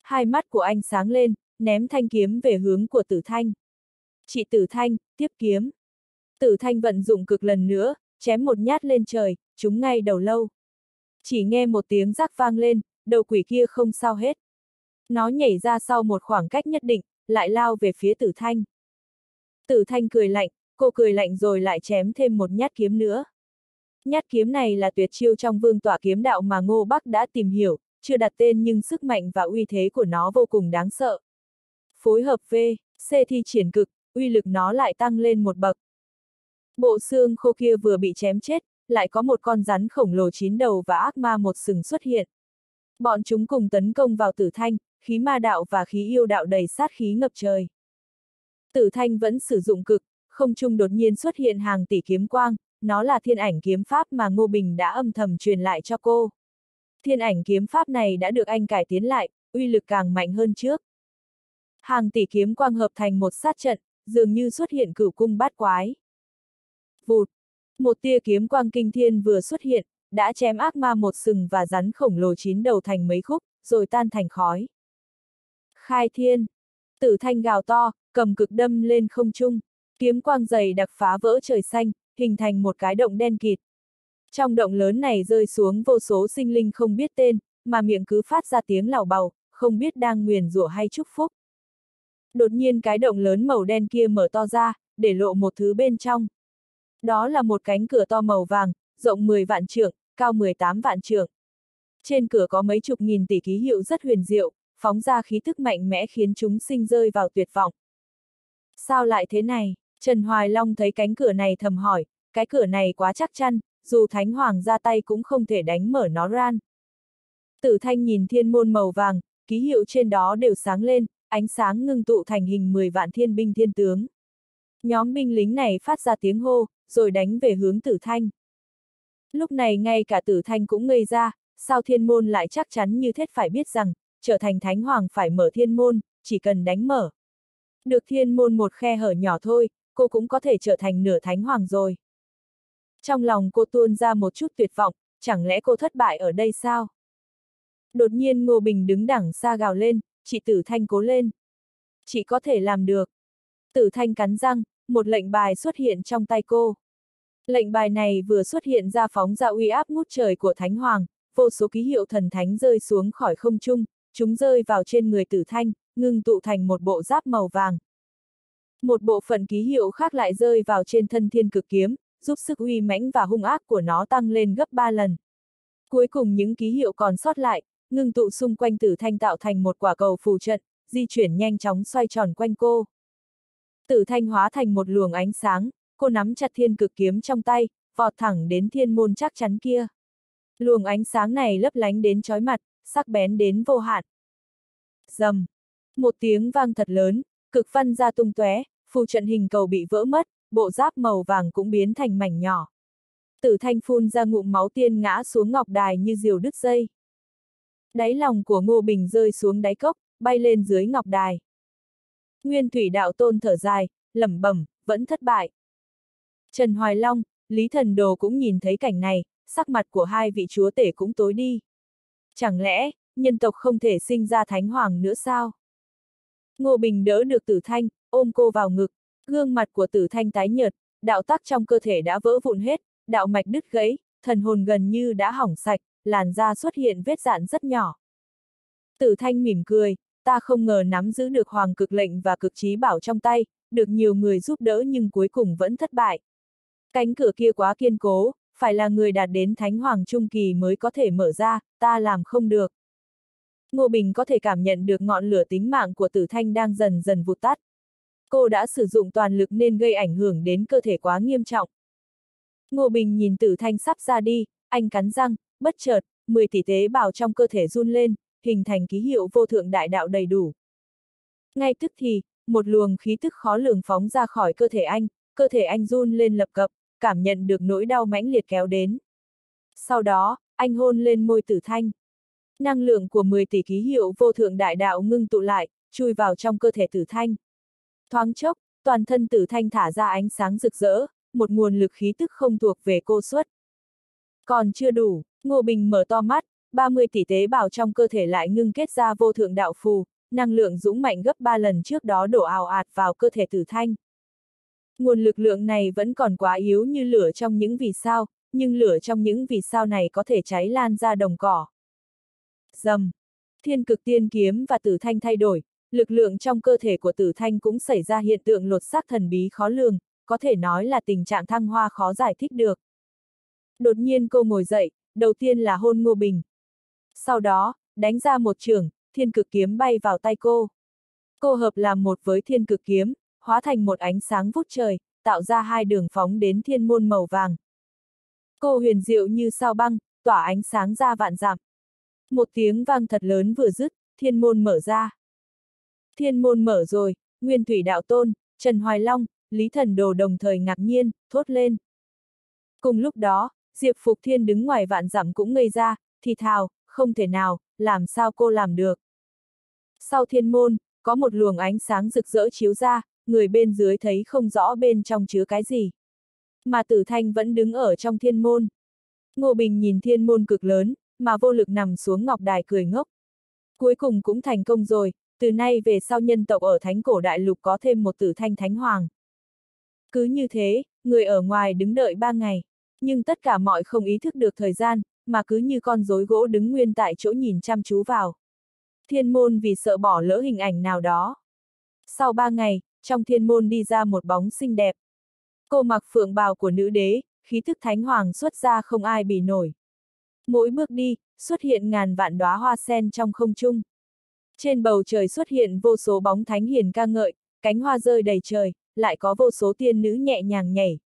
Hai mắt của anh sáng lên, ném thanh kiếm về hướng của tử thanh. Chị tử thanh, tiếp kiếm. Tử thanh vận dụng cực lần nữa, chém một nhát lên trời, chúng ngay đầu lâu. Chỉ nghe một tiếng rắc vang lên, đầu quỷ kia không sao hết. Nó nhảy ra sau một khoảng cách nhất định, lại lao về phía tử thanh. Tử thanh cười lạnh, cô cười lạnh rồi lại chém thêm một nhát kiếm nữa. Nhát kiếm này là tuyệt chiêu trong vương tỏa kiếm đạo mà Ngô Bắc đã tìm hiểu, chưa đặt tên nhưng sức mạnh và uy thế của nó vô cùng đáng sợ. Phối hợp V, C thi triển cực, uy lực nó lại tăng lên một bậc. Bộ xương khô kia vừa bị chém chết, lại có một con rắn khổng lồ chín đầu và ác ma một sừng xuất hiện. Bọn chúng cùng tấn công vào tử thanh, khí ma đạo và khí yêu đạo đầy sát khí ngập trời. Tử thanh vẫn sử dụng cực, không trung đột nhiên xuất hiện hàng tỷ kiếm quang, nó là thiên ảnh kiếm pháp mà Ngô Bình đã âm thầm truyền lại cho cô. Thiên ảnh kiếm pháp này đã được anh cải tiến lại, uy lực càng mạnh hơn trước. Hàng tỷ kiếm quang hợp thành một sát trận, dường như xuất hiện cửu cung bát quái. Vụt! Một tia kiếm quang kinh thiên vừa xuất hiện, đã chém ác ma một sừng và rắn khổng lồ chín đầu thành mấy khúc, rồi tan thành khói. Khai thiên! Tử thanh gào to, cầm cực đâm lên không trung, kiếm quang dày đặc phá vỡ trời xanh, hình thành một cái động đen kịt. Trong động lớn này rơi xuống vô số sinh linh không biết tên, mà miệng cứ phát ra tiếng lào bào, không biết đang nguyền rủa hay chúc phúc. Đột nhiên cái động lớn màu đen kia mở to ra, để lộ một thứ bên trong. Đó là một cánh cửa to màu vàng, rộng 10 vạn trượng, cao 18 vạn trượng. Trên cửa có mấy chục nghìn tỷ ký hiệu rất huyền diệu, phóng ra khí thức mạnh mẽ khiến chúng sinh rơi vào tuyệt vọng. Sao lại thế này? Trần Hoài Long thấy cánh cửa này thầm hỏi, cái cửa này quá chắc chắn, dù Thánh Hoàng ra tay cũng không thể đánh mở nó ran. Tử Thanh nhìn thiên môn màu vàng, ký hiệu trên đó đều sáng lên, ánh sáng ngưng tụ thành hình 10 vạn thiên binh thiên tướng. Nhóm binh lính này phát ra tiếng hô, rồi đánh về hướng Tử Thanh. Lúc này ngay cả Tử Thanh cũng ngây ra, sao thiên môn lại chắc chắn như thế phải biết rằng, trở thành Thánh Hoàng phải mở thiên môn, chỉ cần đánh mở. Được thiên môn một khe hở nhỏ thôi, cô cũng có thể trở thành nửa thánh hoàng rồi. Trong lòng cô tuôn ra một chút tuyệt vọng, chẳng lẽ cô thất bại ở đây sao? Đột nhiên Ngô Bình đứng đẳng xa gào lên, chị Tử Thanh cố lên. Chị có thể làm được. Tử Thanh cắn răng, một lệnh bài xuất hiện trong tay cô. Lệnh bài này vừa xuất hiện ra phóng ra uy áp ngút trời của Thánh Hoàng, vô số ký hiệu thần thánh rơi xuống khỏi không trung, chúng rơi vào trên người tử thanh, ngưng tụ thành một bộ giáp màu vàng. Một bộ phận ký hiệu khác lại rơi vào trên thân thiên cực kiếm, giúp sức uy mãnh và hung ác của nó tăng lên gấp 3 lần. Cuối cùng những ký hiệu còn sót lại, ngưng tụ xung quanh tử thanh tạo thành một quả cầu phù trận, di chuyển nhanh chóng xoay tròn quanh cô. Tử thanh hóa thành một luồng ánh sáng, cô nắm chặt thiên cực kiếm trong tay, vọt thẳng đến thiên môn chắc chắn kia. Luồng ánh sáng này lấp lánh đến chói mặt, sắc bén đến vô hạn. Dầm! Một tiếng vang thật lớn, cực văn ra tung tóe, phù trận hình cầu bị vỡ mất, bộ giáp màu vàng cũng biến thành mảnh nhỏ. Tử thanh phun ra ngụm máu tiên ngã xuống ngọc đài như diều đứt dây. Đáy lòng của Ngô Bình rơi xuống đáy cốc, bay lên dưới ngọc đài. Nguyên thủy đạo tôn thở dài, lẩm bẩm, vẫn thất bại. Trần Hoài Long, Lý Thần Đồ cũng nhìn thấy cảnh này, sắc mặt của hai vị chúa tể cũng tối đi. Chẳng lẽ, nhân tộc không thể sinh ra thánh hoàng nữa sao? Ngô Bình đỡ được tử thanh, ôm cô vào ngực, gương mặt của tử thanh tái nhợt, đạo tắc trong cơ thể đã vỡ vụn hết, đạo mạch đứt gãy, thần hồn gần như đã hỏng sạch, làn da xuất hiện vết dạn rất nhỏ. Tử thanh mỉm cười, ta không ngờ nắm giữ được hoàng cực lệnh và cực trí bảo trong tay, được nhiều người giúp đỡ nhưng cuối cùng vẫn thất bại. Cánh cửa kia quá kiên cố, phải là người đạt đến thánh hoàng trung kỳ mới có thể mở ra, ta làm không được. Ngô Bình có thể cảm nhận được ngọn lửa tính mạng của tử thanh đang dần dần vụt tắt. Cô đã sử dụng toàn lực nên gây ảnh hưởng đến cơ thể quá nghiêm trọng. Ngô Bình nhìn tử thanh sắp ra đi, anh cắn răng, bất chợt, 10 tỷ tế bào trong cơ thể run lên, hình thành ký hiệu vô thượng đại đạo đầy đủ. Ngay tức thì, một luồng khí tức khó lường phóng ra khỏi cơ thể anh, cơ thể anh run lên lập cập, cảm nhận được nỗi đau mãnh liệt kéo đến. Sau đó, anh hôn lên môi tử thanh. Năng lượng của 10 tỷ ký hiệu vô thượng đại đạo ngưng tụ lại, chui vào trong cơ thể tử thanh. Thoáng chốc, toàn thân tử thanh thả ra ánh sáng rực rỡ, một nguồn lực khí tức không thuộc về cô xuất. Còn chưa đủ, Ngô Bình mở to mắt, 30 tỷ tế bào trong cơ thể lại ngưng kết ra vô thượng đạo phù, năng lượng dũng mạnh gấp 3 lần trước đó đổ ào ạt vào cơ thể tử thanh. Nguồn lực lượng này vẫn còn quá yếu như lửa trong những vì sao, nhưng lửa trong những vì sao này có thể cháy lan ra đồng cỏ. Dầm! Thiên cực tiên kiếm và tử thanh thay đổi, lực lượng trong cơ thể của tử thanh cũng xảy ra hiện tượng lột xác thần bí khó lường, có thể nói là tình trạng thăng hoa khó giải thích được. Đột nhiên cô ngồi dậy, đầu tiên là hôn Ngô Bình. Sau đó, đánh ra một trường, thiên cực kiếm bay vào tay cô. Cô hợp làm một với thiên cực kiếm, hóa thành một ánh sáng vút trời, tạo ra hai đường phóng đến thiên môn màu vàng. Cô huyền diệu như sao băng, tỏa ánh sáng ra vạn dặm. Một tiếng vang thật lớn vừa dứt, thiên môn mở ra. Thiên môn mở rồi, Nguyên Thủy Đạo Tôn, Trần Hoài Long, Lý Thần Đồ đồng thời ngạc nhiên, thốt lên. Cùng lúc đó, Diệp Phục Thiên đứng ngoài vạn dặm cũng ngây ra, thì thào, không thể nào, làm sao cô làm được. Sau thiên môn, có một luồng ánh sáng rực rỡ chiếu ra, người bên dưới thấy không rõ bên trong chứa cái gì. Mà tử thanh vẫn đứng ở trong thiên môn. Ngô Bình nhìn thiên môn cực lớn, mà vô lực nằm xuống ngọc đài cười ngốc. Cuối cùng cũng thành công rồi, từ nay về sau nhân tộc ở thánh cổ đại lục có thêm một tử thanh thánh hoàng. Cứ như thế, người ở ngoài đứng đợi ba ngày, nhưng tất cả mọi không ý thức được thời gian, mà cứ như con rối gỗ đứng nguyên tại chỗ nhìn chăm chú vào. Thiên môn vì sợ bỏ lỡ hình ảnh nào đó. Sau ba ngày, trong thiên môn đi ra một bóng xinh đẹp. Cô mặc phượng bào của nữ đế, khí thức thánh hoàng xuất ra không ai bì nổi. Mỗi bước đi, xuất hiện ngàn vạn đóa hoa sen trong không trung. Trên bầu trời xuất hiện vô số bóng thánh hiền ca ngợi, cánh hoa rơi đầy trời, lại có vô số tiên nữ nhẹ nhàng nhảy.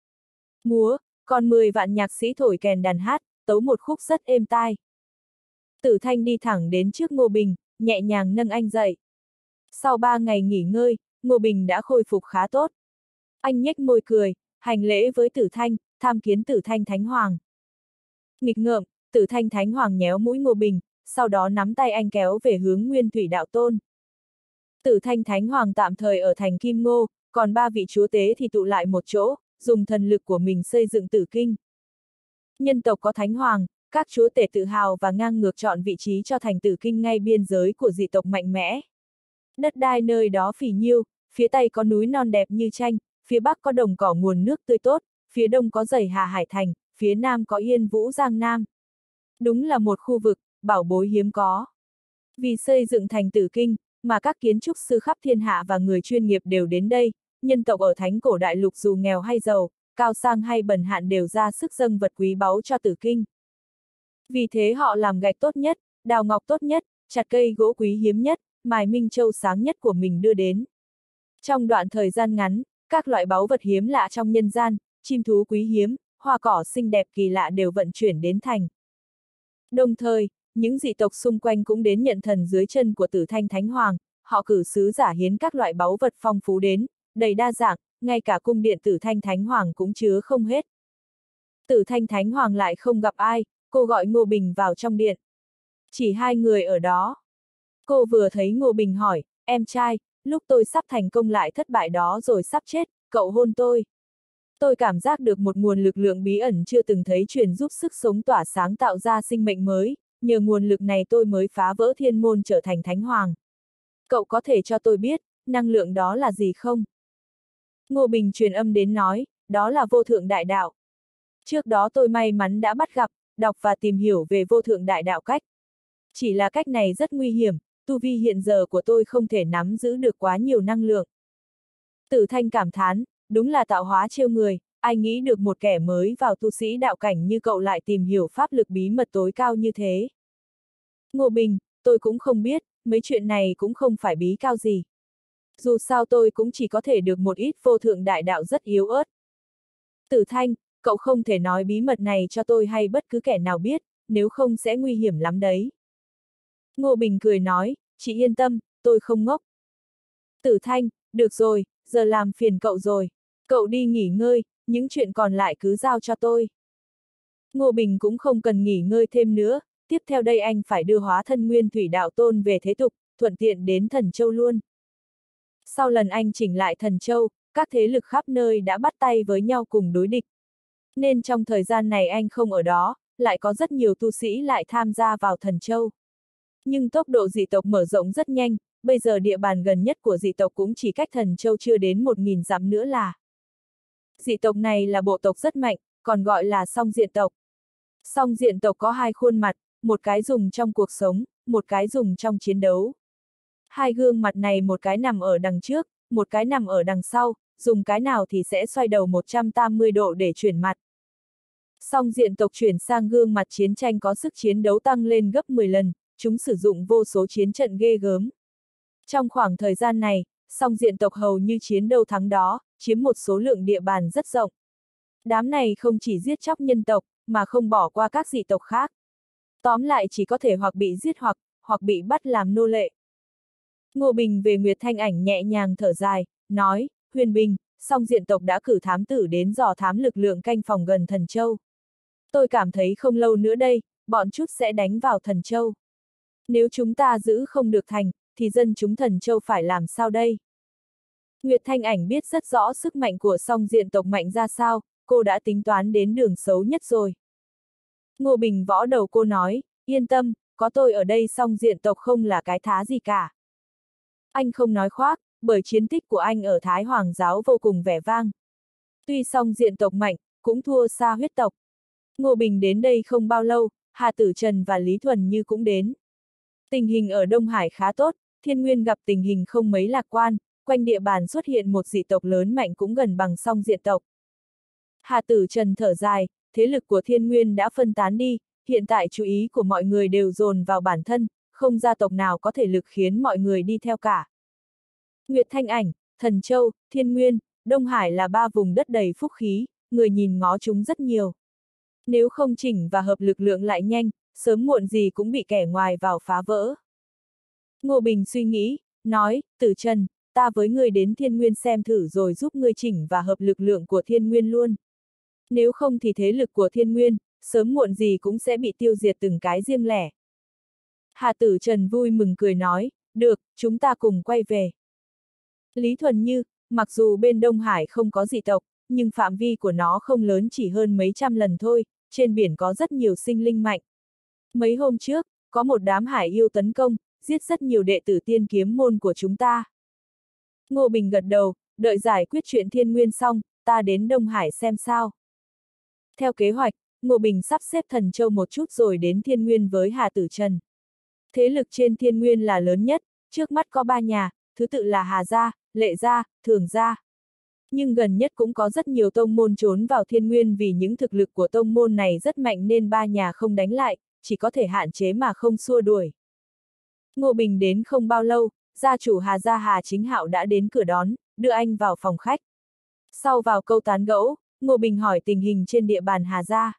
Múa, còn 10 vạn nhạc sĩ thổi kèn đàn hát, tấu một khúc rất êm tai. Tử Thanh đi thẳng đến trước Ngô Bình, nhẹ nhàng nâng anh dậy. Sau ba ngày nghỉ ngơi, Ngô Bình đã khôi phục khá tốt. Anh nhếch môi cười, hành lễ với Tử Thanh, tham kiến Tử Thanh Thánh Hoàng. Nghịch ngợm, Tử Thanh Thánh Hoàng nhéo mũi Ngô Bình, sau đó nắm tay anh kéo về hướng Nguyên Thủy Đạo Tôn. Tử Thanh Thánh Hoàng tạm thời ở thành Kim Ngô, còn ba vị chúa tế thì tụ lại một chỗ, dùng thần lực của mình xây dựng tử kinh. Nhân tộc có Thánh Hoàng, các chúa tể tự hào và ngang ngược chọn vị trí cho thành tử kinh ngay biên giới của dị tộc mạnh mẽ. Đất đai nơi đó phì nhiêu, phía Tây có núi non đẹp như tranh, phía Bắc có đồng cỏ nguồn nước tươi tốt, phía Đông có dãy Hà Hải Thành, phía Nam có Yên Vũ Giang Nam. Đúng là một khu vực, bảo bối hiếm có. Vì xây dựng thành tử kinh, mà các kiến trúc sư khắp thiên hạ và người chuyên nghiệp đều đến đây, nhân tộc ở thánh cổ đại lục dù nghèo hay giàu, cao sang hay bần hạn đều ra sức dâng vật quý báu cho tử kinh. Vì thế họ làm gạch tốt nhất, đào ngọc tốt nhất, chặt cây gỗ quý hiếm nhất, mài minh châu sáng nhất của mình đưa đến. Trong đoạn thời gian ngắn, các loại báu vật hiếm lạ trong nhân gian, chim thú quý hiếm, hoa cỏ xinh đẹp kỳ lạ đều vận chuyển đến thành. Đồng thời, những dị tộc xung quanh cũng đến nhận thần dưới chân của tử thanh thánh hoàng, họ cử sứ giả hiến các loại báu vật phong phú đến, đầy đa dạng, ngay cả cung điện tử thanh thánh hoàng cũng chứa không hết. Tử thanh thánh hoàng lại không gặp ai, cô gọi Ngô Bình vào trong điện. Chỉ hai người ở đó. Cô vừa thấy Ngô Bình hỏi, em trai, lúc tôi sắp thành công lại thất bại đó rồi sắp chết, cậu hôn tôi. Tôi cảm giác được một nguồn lực lượng bí ẩn chưa từng thấy truyền giúp sức sống tỏa sáng tạo ra sinh mệnh mới, nhờ nguồn lực này tôi mới phá vỡ thiên môn trở thành thánh hoàng. Cậu có thể cho tôi biết, năng lượng đó là gì không? Ngô Bình truyền âm đến nói, đó là vô thượng đại đạo. Trước đó tôi may mắn đã bắt gặp, đọc và tìm hiểu về vô thượng đại đạo cách. Chỉ là cách này rất nguy hiểm, tu vi hiện giờ của tôi không thể nắm giữ được quá nhiều năng lượng. Tử Thanh cảm thán, đúng là tạo hóa chiêu người, ai nghĩ được một kẻ mới vào tu sĩ đạo cảnh như cậu lại tìm hiểu pháp lực bí mật tối cao như thế. Ngô Bình, tôi cũng không biết, mấy chuyện này cũng không phải bí cao gì. Dù sao tôi cũng chỉ có thể được một ít vô thượng đại đạo rất yếu ớt. Tử Thanh, cậu không thể nói bí mật này cho tôi hay bất cứ kẻ nào biết, nếu không sẽ nguy hiểm lắm đấy. Ngô Bình cười nói, chị yên tâm, tôi không ngốc. Tử Thanh, được rồi, giờ làm phiền cậu rồi. Cậu đi nghỉ ngơi, những chuyện còn lại cứ giao cho tôi. Ngô Bình cũng không cần nghỉ ngơi thêm nữa, tiếp theo đây anh phải đưa hóa thân nguyên thủy đạo tôn về thế tục, thuận tiện đến thần châu luôn. Sau lần anh chỉnh lại thần châu, các thế lực khắp nơi đã bắt tay với nhau cùng đối địch. Nên trong thời gian này anh không ở đó, lại có rất nhiều tu sĩ lại tham gia vào thần châu. Nhưng tốc độ dị tộc mở rộng rất nhanh, bây giờ địa bàn gần nhất của dị tộc cũng chỉ cách thần châu chưa đến 1.000 dặm nữa là. Dị tộc này là bộ tộc rất mạnh, còn gọi là song diện tộc. Song diện tộc có hai khuôn mặt, một cái dùng trong cuộc sống, một cái dùng trong chiến đấu. Hai gương mặt này một cái nằm ở đằng trước, một cái nằm ở đằng sau, dùng cái nào thì sẽ xoay đầu 180 độ để chuyển mặt. Song diện tộc chuyển sang gương mặt chiến tranh có sức chiến đấu tăng lên gấp 10 lần, chúng sử dụng vô số chiến trận ghê gớm. Trong khoảng thời gian này, song diện tộc hầu như chiến đâu thắng đó, chiếm một số lượng địa bàn rất rộng. Đám này không chỉ giết chóc nhân tộc, mà không bỏ qua các dị tộc khác. Tóm lại chỉ có thể hoặc bị giết hoặc, hoặc bị bắt làm nô lệ. Ngô Bình về Nguyệt Thanh ảnh nhẹ nhàng thở dài, nói, Huyền Bình, song diện tộc đã cử thám tử đến dò thám lực lượng canh phòng gần Thần Châu. Tôi cảm thấy không lâu nữa đây, bọn chút sẽ đánh vào Thần Châu. Nếu chúng ta giữ không được thành, thì dân chúng Thần Châu phải làm sao đây? Nguyệt Thanh ảnh biết rất rõ sức mạnh của song diện tộc mạnh ra sao, cô đã tính toán đến đường xấu nhất rồi. Ngô Bình võ đầu cô nói, yên tâm, có tôi ở đây song diện tộc không là cái thá gì cả. Anh không nói khoác, bởi chiến tích của anh ở Thái Hoàng giáo vô cùng vẻ vang. Tuy song diện tộc mạnh, cũng thua xa huyết tộc. Ngô Bình đến đây không bao lâu, Hà Tử Trần và Lý Thuần Như cũng đến. Tình hình ở Đông Hải khá tốt, Thiên Nguyên gặp tình hình không mấy lạc quan, quanh địa bàn xuất hiện một dị tộc lớn mạnh cũng gần bằng song diện tộc. Hà Tử Trần thở dài, thế lực của Thiên Nguyên đã phân tán đi, hiện tại chú ý của mọi người đều dồn vào bản thân, không gia tộc nào có thể lực khiến mọi người đi theo cả. Nguyệt Thanh Ảnh, Thần Châu, Thiên Nguyên, Đông Hải là ba vùng đất đầy phúc khí, người nhìn ngó chúng rất nhiều. Nếu không chỉnh và hợp lực lượng lại nhanh, sớm muộn gì cũng bị kẻ ngoài vào phá vỡ. Ngô Bình suy nghĩ, nói, Tử Trần, ta với ngươi đến Thiên Nguyên xem thử rồi giúp ngươi chỉnh và hợp lực lượng của Thiên Nguyên luôn. Nếu không thì thế lực của Thiên Nguyên, sớm muộn gì cũng sẽ bị tiêu diệt từng cái riêng lẻ. Hà Tử Trần vui mừng cười nói, được, chúng ta cùng quay về. Lý Thuần Như, mặc dù bên Đông Hải không có dị tộc, nhưng phạm vi của nó không lớn chỉ hơn mấy trăm lần thôi, trên biển có rất nhiều sinh linh mạnh. Mấy hôm trước, có một đám hải yêu tấn công, giết rất nhiều đệ tử tiên kiếm môn của chúng ta. Ngô Bình gật đầu, đợi giải quyết chuyện thiên nguyên xong, ta đến Đông Hải xem sao. Theo kế hoạch, Ngô Bình sắp xếp thần châu một chút rồi đến thiên nguyên với Hà Tử Trần. Thế lực trên thiên nguyên là lớn nhất, trước mắt có ba nhà, thứ tự là Hà Gia, Lệ Gia, Thường Gia. Nhưng gần nhất cũng có rất nhiều tông môn trốn vào thiên nguyên vì những thực lực của tông môn này rất mạnh nên ba nhà không đánh lại, chỉ có thể hạn chế mà không xua đuổi. Ngô Bình đến không bao lâu, gia chủ Hà Gia Hà Chính Hạo đã đến cửa đón, đưa anh vào phòng khách. Sau vào câu tán gẫu, Ngô Bình hỏi tình hình trên địa bàn Hà Gia.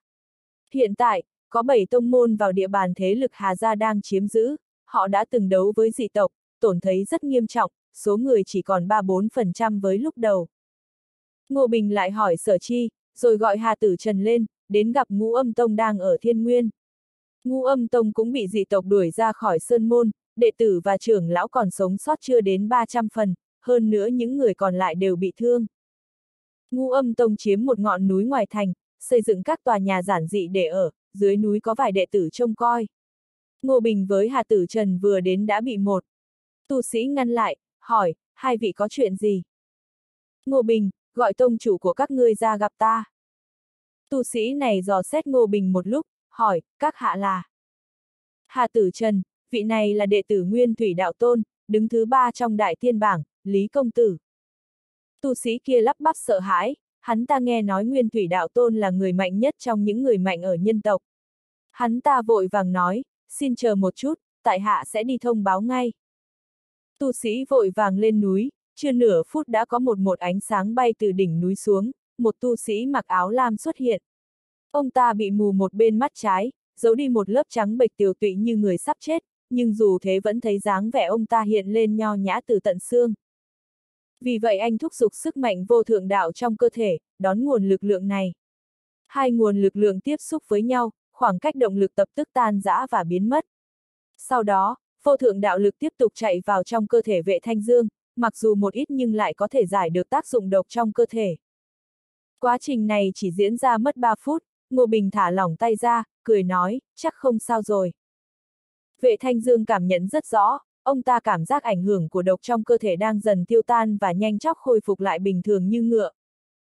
Hiện tại, có 7 tông môn vào địa bàn thế lực Hà Gia đang chiếm giữ, họ đã từng đấu với dị tộc, tổn thấy rất nghiêm trọng, số người chỉ còn 3-4% với lúc đầu. Ngô Bình lại hỏi sở chi, rồi gọi Hà Tử Trần lên, đến gặp ngũ âm tông đang ở thiên nguyên. Ngũ âm tông cũng bị dị tộc đuổi ra khỏi sơn môn, đệ tử và trưởng lão còn sống sót chưa đến 300 phần, hơn nữa những người còn lại đều bị thương. Ngu âm tông chiếm một ngọn núi ngoài thành, xây dựng các tòa nhà giản dị để ở, dưới núi có vài đệ tử trông coi. Ngô Bình với Hà Tử Trần vừa đến đã bị một. Tu sĩ ngăn lại, hỏi, hai vị có chuyện gì? Ngô Bình, gọi tông chủ của các ngươi ra gặp ta. Tu sĩ này dò xét Ngô Bình một lúc, hỏi, các hạ là. Hà Tử Trần, vị này là đệ tử Nguyên Thủy Đạo Tôn, đứng thứ ba trong đại thiên bảng, Lý Công Tử. Tu sĩ kia lắp bắp sợ hãi, hắn ta nghe nói Nguyên Thủy Đạo Tôn là người mạnh nhất trong những người mạnh ở nhân tộc. Hắn ta vội vàng nói, xin chờ một chút, tại hạ sẽ đi thông báo ngay. Tu sĩ vội vàng lên núi, chưa nửa phút đã có một một ánh sáng bay từ đỉnh núi xuống, một tu sĩ mặc áo lam xuất hiện. Ông ta bị mù một bên mắt trái, giấu đi một lớp trắng bệch tiều tụy như người sắp chết, nhưng dù thế vẫn thấy dáng vẻ ông ta hiện lên nho nhã từ tận xương. Vì vậy anh thúc giục sức mạnh vô thượng đạo trong cơ thể, đón nguồn lực lượng này. Hai nguồn lực lượng tiếp xúc với nhau, khoảng cách động lực tập tức tan rã và biến mất. Sau đó, vô thượng đạo lực tiếp tục chạy vào trong cơ thể vệ thanh dương, mặc dù một ít nhưng lại có thể giải được tác dụng độc trong cơ thể. Quá trình này chỉ diễn ra mất 3 phút, Ngô Bình thả lỏng tay ra, cười nói, chắc không sao rồi. Vệ Thanh Dương cảm nhận rất rõ, ông ta cảm giác ảnh hưởng của độc trong cơ thể đang dần tiêu tan và nhanh chóng khôi phục lại bình thường như ngựa.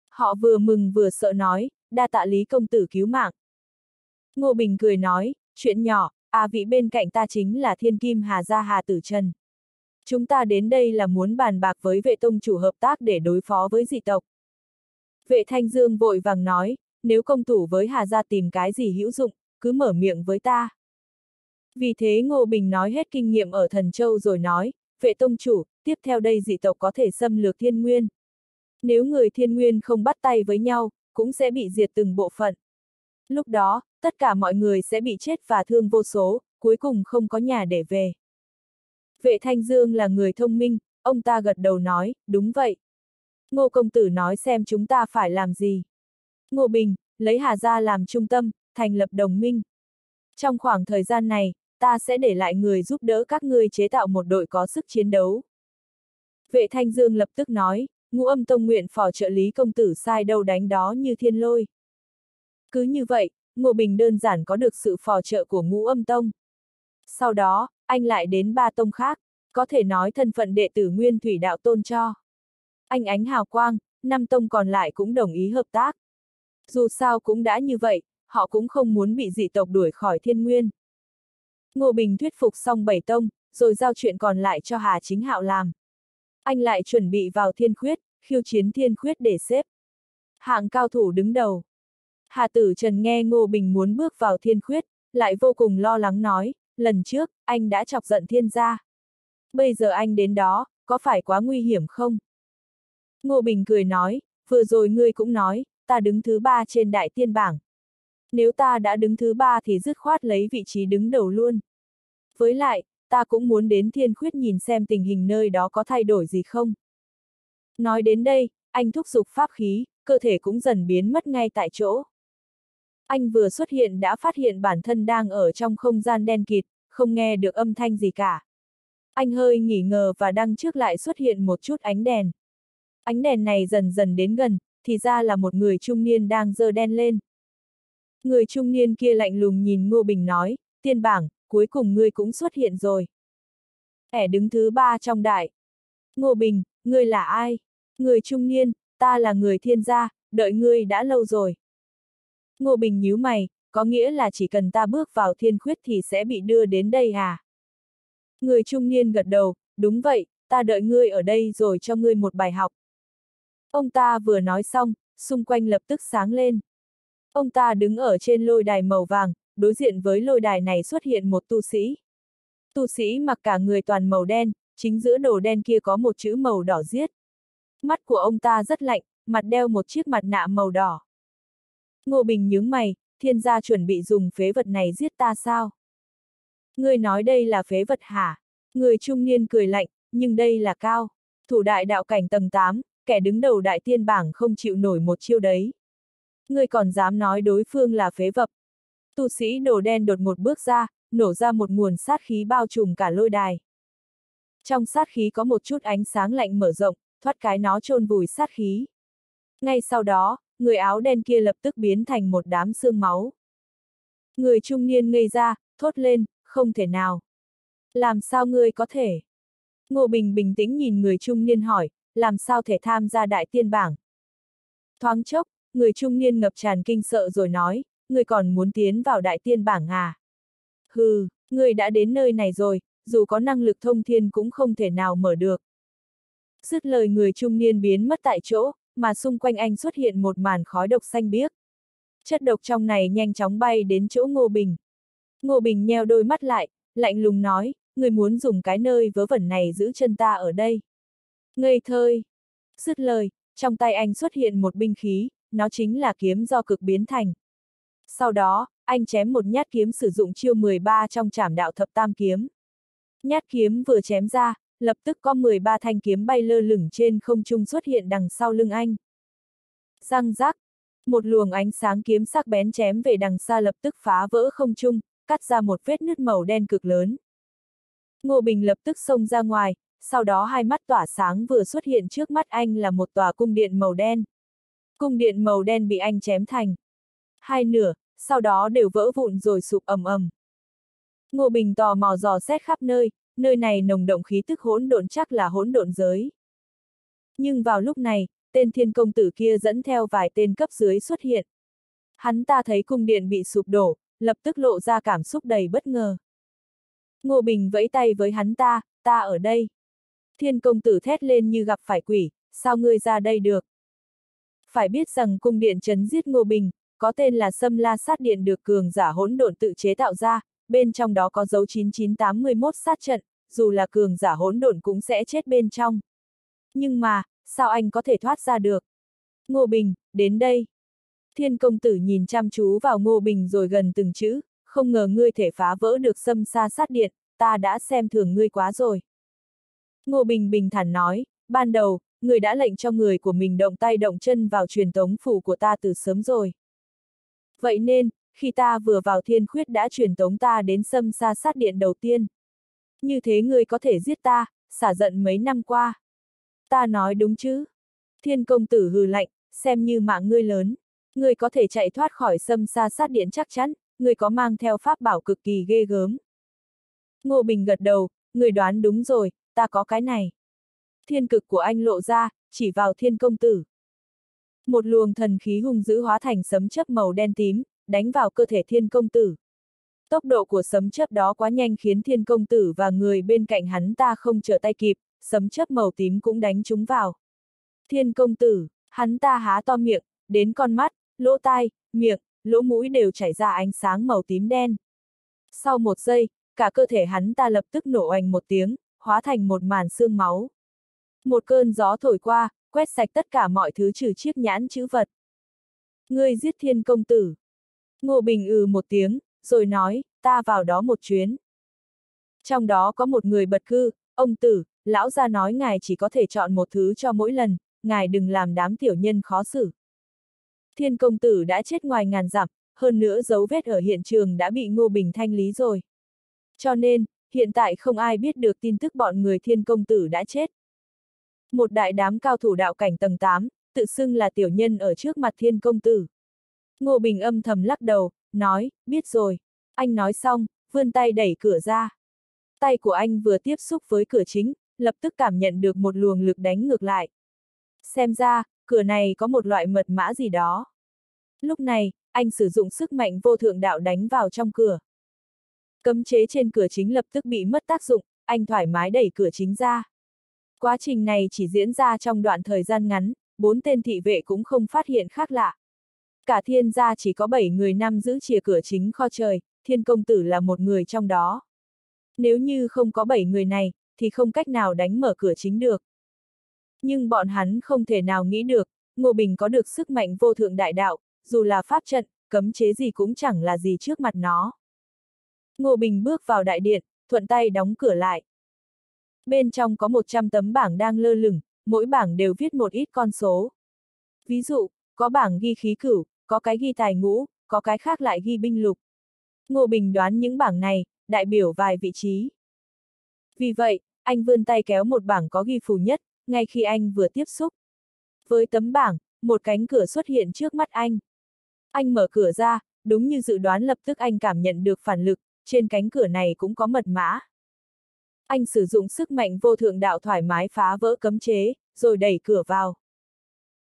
Họ vừa mừng vừa sợ nói, đa tạ lý công tử cứu mạng. Ngô Bình cười nói, chuyện nhỏ, à vị bên cạnh ta chính là thiên kim Hà Gia Hà Tử Trần. Chúng ta đến đây là muốn bàn bạc với vệ tông chủ hợp tác để đối phó với dị tộc. Vệ Thanh Dương vội vàng nói, nếu công tử với Hà Gia tìm cái gì hữu dụng, cứ mở miệng với ta. Vì thế Ngô Bình nói hết kinh nghiệm ở Thần Châu rồi nói, vệ tông chủ, tiếp theo đây dị tộc có thể xâm lược thiên nguyên. Nếu người thiên nguyên không bắt tay với nhau, cũng sẽ bị diệt từng bộ phận. Lúc đó, tất cả mọi người sẽ bị chết và thương vô số, cuối cùng không có nhà để về. Vệ Thanh Dương là người thông minh, ông ta gật đầu nói, đúng vậy. Ngô công tử nói xem chúng ta phải làm gì. Ngô Bình, lấy Hà Gia làm trung tâm, thành lập đồng minh. Trong khoảng thời gian này, ta sẽ để lại người giúp đỡ các ngươi chế tạo một đội có sức chiến đấu. Vệ Thanh Dương lập tức nói, ngũ âm tông nguyện phò trợ lý công tử sai đâu đánh đó như thiên lôi. Cứ như vậy, Ngô Bình đơn giản có được sự phò trợ của ngũ âm tông. Sau đó, anh lại đến ba tông khác, có thể nói thân phận đệ tử Nguyên Thủy Đạo Tôn cho. Anh ánh hào quang, năm tông còn lại cũng đồng ý hợp tác. Dù sao cũng đã như vậy, họ cũng không muốn bị dị tộc đuổi khỏi thiên nguyên. Ngô Bình thuyết phục xong bảy tông, rồi giao chuyện còn lại cho Hà Chính Hạo làm. Anh lại chuẩn bị vào thiên khuyết, khiêu chiến thiên khuyết để xếp. Hạng cao thủ đứng đầu. Hà Tử Trần nghe Ngô Bình muốn bước vào thiên khuyết, lại vô cùng lo lắng nói, lần trước, anh đã chọc giận thiên gia. Bây giờ anh đến đó, có phải quá nguy hiểm không? Ngô Bình cười nói, vừa rồi ngươi cũng nói, ta đứng thứ ba trên đại tiên bảng. Nếu ta đã đứng thứ ba thì dứt khoát lấy vị trí đứng đầu luôn. Với lại, ta cũng muốn đến thiên khuyết nhìn xem tình hình nơi đó có thay đổi gì không. Nói đến đây, anh thúc giục pháp khí, cơ thể cũng dần biến mất ngay tại chỗ. Anh vừa xuất hiện đã phát hiện bản thân đang ở trong không gian đen kịt, không nghe được âm thanh gì cả. Anh hơi nghỉ ngờ và đăng trước lại xuất hiện một chút ánh đèn. Ánh đèn này dần dần đến gần, thì ra là một người trung niên đang dơ đen lên. Người trung niên kia lạnh lùng nhìn Ngô Bình nói, tiên bảng, cuối cùng ngươi cũng xuất hiện rồi. Ẻ đứng thứ ba trong đại. Ngô Bình, ngươi là ai? Người trung niên, ta là người thiên gia, đợi ngươi đã lâu rồi. Ngô Bình nhíu mày, có nghĩa là chỉ cần ta bước vào thiên khuyết thì sẽ bị đưa đến đây à? Người trung niên gật đầu, đúng vậy, ta đợi ngươi ở đây rồi cho ngươi một bài học. Ông ta vừa nói xong, xung quanh lập tức sáng lên. Ông ta đứng ở trên lôi đài màu vàng, đối diện với lôi đài này xuất hiện một tu sĩ. Tu sĩ mặc cả người toàn màu đen, chính giữa đồ đen kia có một chữ màu đỏ giết. Mắt của ông ta rất lạnh, mặt đeo một chiếc mặt nạ màu đỏ. Ngô Bình nhướng mày, thiên gia chuẩn bị dùng phế vật này giết ta sao? Người nói đây là phế vật hả? Người trung niên cười lạnh, nhưng đây là cao. Thủ đại đạo cảnh tầng 8, kẻ đứng đầu đại tiên bảng không chịu nổi một chiêu đấy ngươi còn dám nói đối phương là phế vật. Tu sĩ đồ đen đột một bước ra, nổ ra một nguồn sát khí bao trùm cả lôi đài. Trong sát khí có một chút ánh sáng lạnh mở rộng, thoát cái nó chôn vùi sát khí. Ngay sau đó, người áo đen kia lập tức biến thành một đám xương máu. Người trung niên ngây ra, thốt lên, không thể nào. Làm sao ngươi có thể? Ngô Bình bình tĩnh nhìn người trung niên hỏi, làm sao thể tham gia đại tiên bảng? Thoáng chốc, người trung niên ngập tràn kinh sợ rồi nói, người còn muốn tiến vào đại tiên bảng à? Hừ, người đã đến nơi này rồi, dù có năng lực thông thiên cũng không thể nào mở được. Dứt lời người trung niên biến mất tại chỗ, mà xung quanh anh xuất hiện một màn khói độc xanh biếc. Chất độc trong này nhanh chóng bay đến chỗ Ngô Bình. Ngô Bình nheo đôi mắt lại, lạnh lùng nói, người muốn dùng cái nơi vớ vẩn này giữ chân ta ở đây. Ngây thơi. Dứt lời, trong tay anh xuất hiện một binh khí, nó chính là kiếm do cực biến thành. Sau đó, anh chém một nhát kiếm sử dụng chiêu 13 trong trảm đạo thập tam kiếm. Nhát kiếm vừa chém ra, lập tức có 13 thanh kiếm bay lơ lửng trên không trung xuất hiện đằng sau lưng anh. Răng rác, một luồng ánh sáng kiếm sắc bén chém về đằng xa lập tức phá vỡ không trung, cắt ra một vết nứt màu đen cực lớn. Ngô Bình lập tức xông ra ngoài, sau đó hai mắt tỏa sáng vừa xuất hiện trước mắt anh là một tòa cung điện màu đen. Cung điện màu đen bị anh chém thành hai nửa, sau đó đều vỡ vụn rồi sụp ầm ầm. Ngô Bình tò mò dò xét khắp nơi, nơi này nồng động khí tức hỗn độn chắc là hỗn độn giới. Nhưng vào lúc này, tên thiên công tử kia dẫn theo vài tên cấp dưới xuất hiện. Hắn ta thấy cung điện bị sụp đổ, lập tức lộ ra cảm xúc đầy bất ngờ. Ngô Bình vẫy tay với hắn ta, ta ở đây. Thiên công tử thét lên như gặp phải quỷ, sao ngươi ra đây được? Phải biết rằng cung điện chấn giết Ngô Bình, có tên là Sâm La Sát Điện được cường giả hỗn độn tự chế tạo ra, bên trong đó có dấu 9981 sát trận, dù là cường giả hỗn độn cũng sẽ chết bên trong. Nhưng mà, sao anh có thể thoát ra được? Ngô Bình, đến đây. Thiên công tử nhìn chăm chú vào Ngô Bình rồi gần từng chữ, không ngờ ngươi thể phá vỡ được Sâm xa Sát Điện, ta đã xem thường ngươi quá rồi. Ngô Bình bình thản nói, ban đầu, người đã lệnh cho người của mình động tay động chân vào truyền tống phủ của ta từ sớm rồi. Vậy nên, khi ta vừa vào thiên khuyết đã truyền tống ta đến xâm xa sát điện đầu tiên. Như thế ngươi có thể giết ta, xả giận mấy năm qua. Ta nói đúng chứ? Thiên công tử hừ lạnh, xem như mạng ngươi lớn. Ngươi có thể chạy thoát khỏi xâm xa sát điện chắc chắn, ngươi có mang theo pháp bảo cực kỳ ghê gớm. Ngô Bình gật đầu, người đoán đúng rồi, ta có cái này. Thiên cực của anh lộ ra, chỉ vào thiên công tử. Một luồng thần khí hung dữ hóa thành sấm chấp màu đen tím, đánh vào cơ thể thiên công tử. Tốc độ của sấm chấp đó quá nhanh khiến thiên công tử và người bên cạnh hắn ta không trở tay kịp, sấm chấp màu tím cũng đánh chúng vào. Thiên công tử, hắn ta há to miệng, đến con mắt, lỗ tai, miệng, lỗ mũi đều chảy ra ánh sáng màu tím đen. Sau một giây, cả cơ thể hắn ta lập tức nổ oanh một tiếng, hóa thành một màn xương máu. Một cơn gió thổi qua, quét sạch tất cả mọi thứ trừ chiếc nhãn chữ vật. Ngươi giết thiên công tử. Ngô Bình ừ một tiếng, rồi nói, ta vào đó một chuyến. Trong đó có một người bật cư, ông tử, lão gia nói ngài chỉ có thể chọn một thứ cho mỗi lần, ngài đừng làm đám tiểu nhân khó xử. Thiên công tử đã chết ngoài ngàn dặm, hơn nữa dấu vết ở hiện trường đã bị Ngô Bình thanh lý rồi. Cho nên, hiện tại không ai biết được tin tức bọn người thiên công tử đã chết. Một đại đám cao thủ đạo cảnh tầng 8, tự xưng là tiểu nhân ở trước mặt thiên công tử. Ngô Bình âm thầm lắc đầu, nói, biết rồi. Anh nói xong, vươn tay đẩy cửa ra. Tay của anh vừa tiếp xúc với cửa chính, lập tức cảm nhận được một luồng lực đánh ngược lại. Xem ra, cửa này có một loại mật mã gì đó. Lúc này, anh sử dụng sức mạnh vô thượng đạo đánh vào trong cửa. Cấm chế trên cửa chính lập tức bị mất tác dụng, anh thoải mái đẩy cửa chính ra. Quá trình này chỉ diễn ra trong đoạn thời gian ngắn, bốn tên thị vệ cũng không phát hiện khác lạ. Cả thiên gia chỉ có bảy người nam giữ chìa cửa chính kho trời, thiên công tử là một người trong đó. Nếu như không có bảy người này, thì không cách nào đánh mở cửa chính được. Nhưng bọn hắn không thể nào nghĩ được, Ngô Bình có được sức mạnh vô thượng đại đạo, dù là pháp trận, cấm chế gì cũng chẳng là gì trước mặt nó. Ngô Bình bước vào đại điện, thuận tay đóng cửa lại. Bên trong có 100 tấm bảng đang lơ lửng, mỗi bảng đều viết một ít con số. Ví dụ, có bảng ghi khí cửu, có cái ghi tài ngũ, có cái khác lại ghi binh lục. Ngô Bình đoán những bảng này, đại biểu vài vị trí. Vì vậy, anh vươn tay kéo một bảng có ghi phù nhất, ngay khi anh vừa tiếp xúc. Với tấm bảng, một cánh cửa xuất hiện trước mắt anh. Anh mở cửa ra, đúng như dự đoán lập tức anh cảm nhận được phản lực, trên cánh cửa này cũng có mật mã. Anh sử dụng sức mạnh vô thượng đạo thoải mái phá vỡ cấm chế, rồi đẩy cửa vào.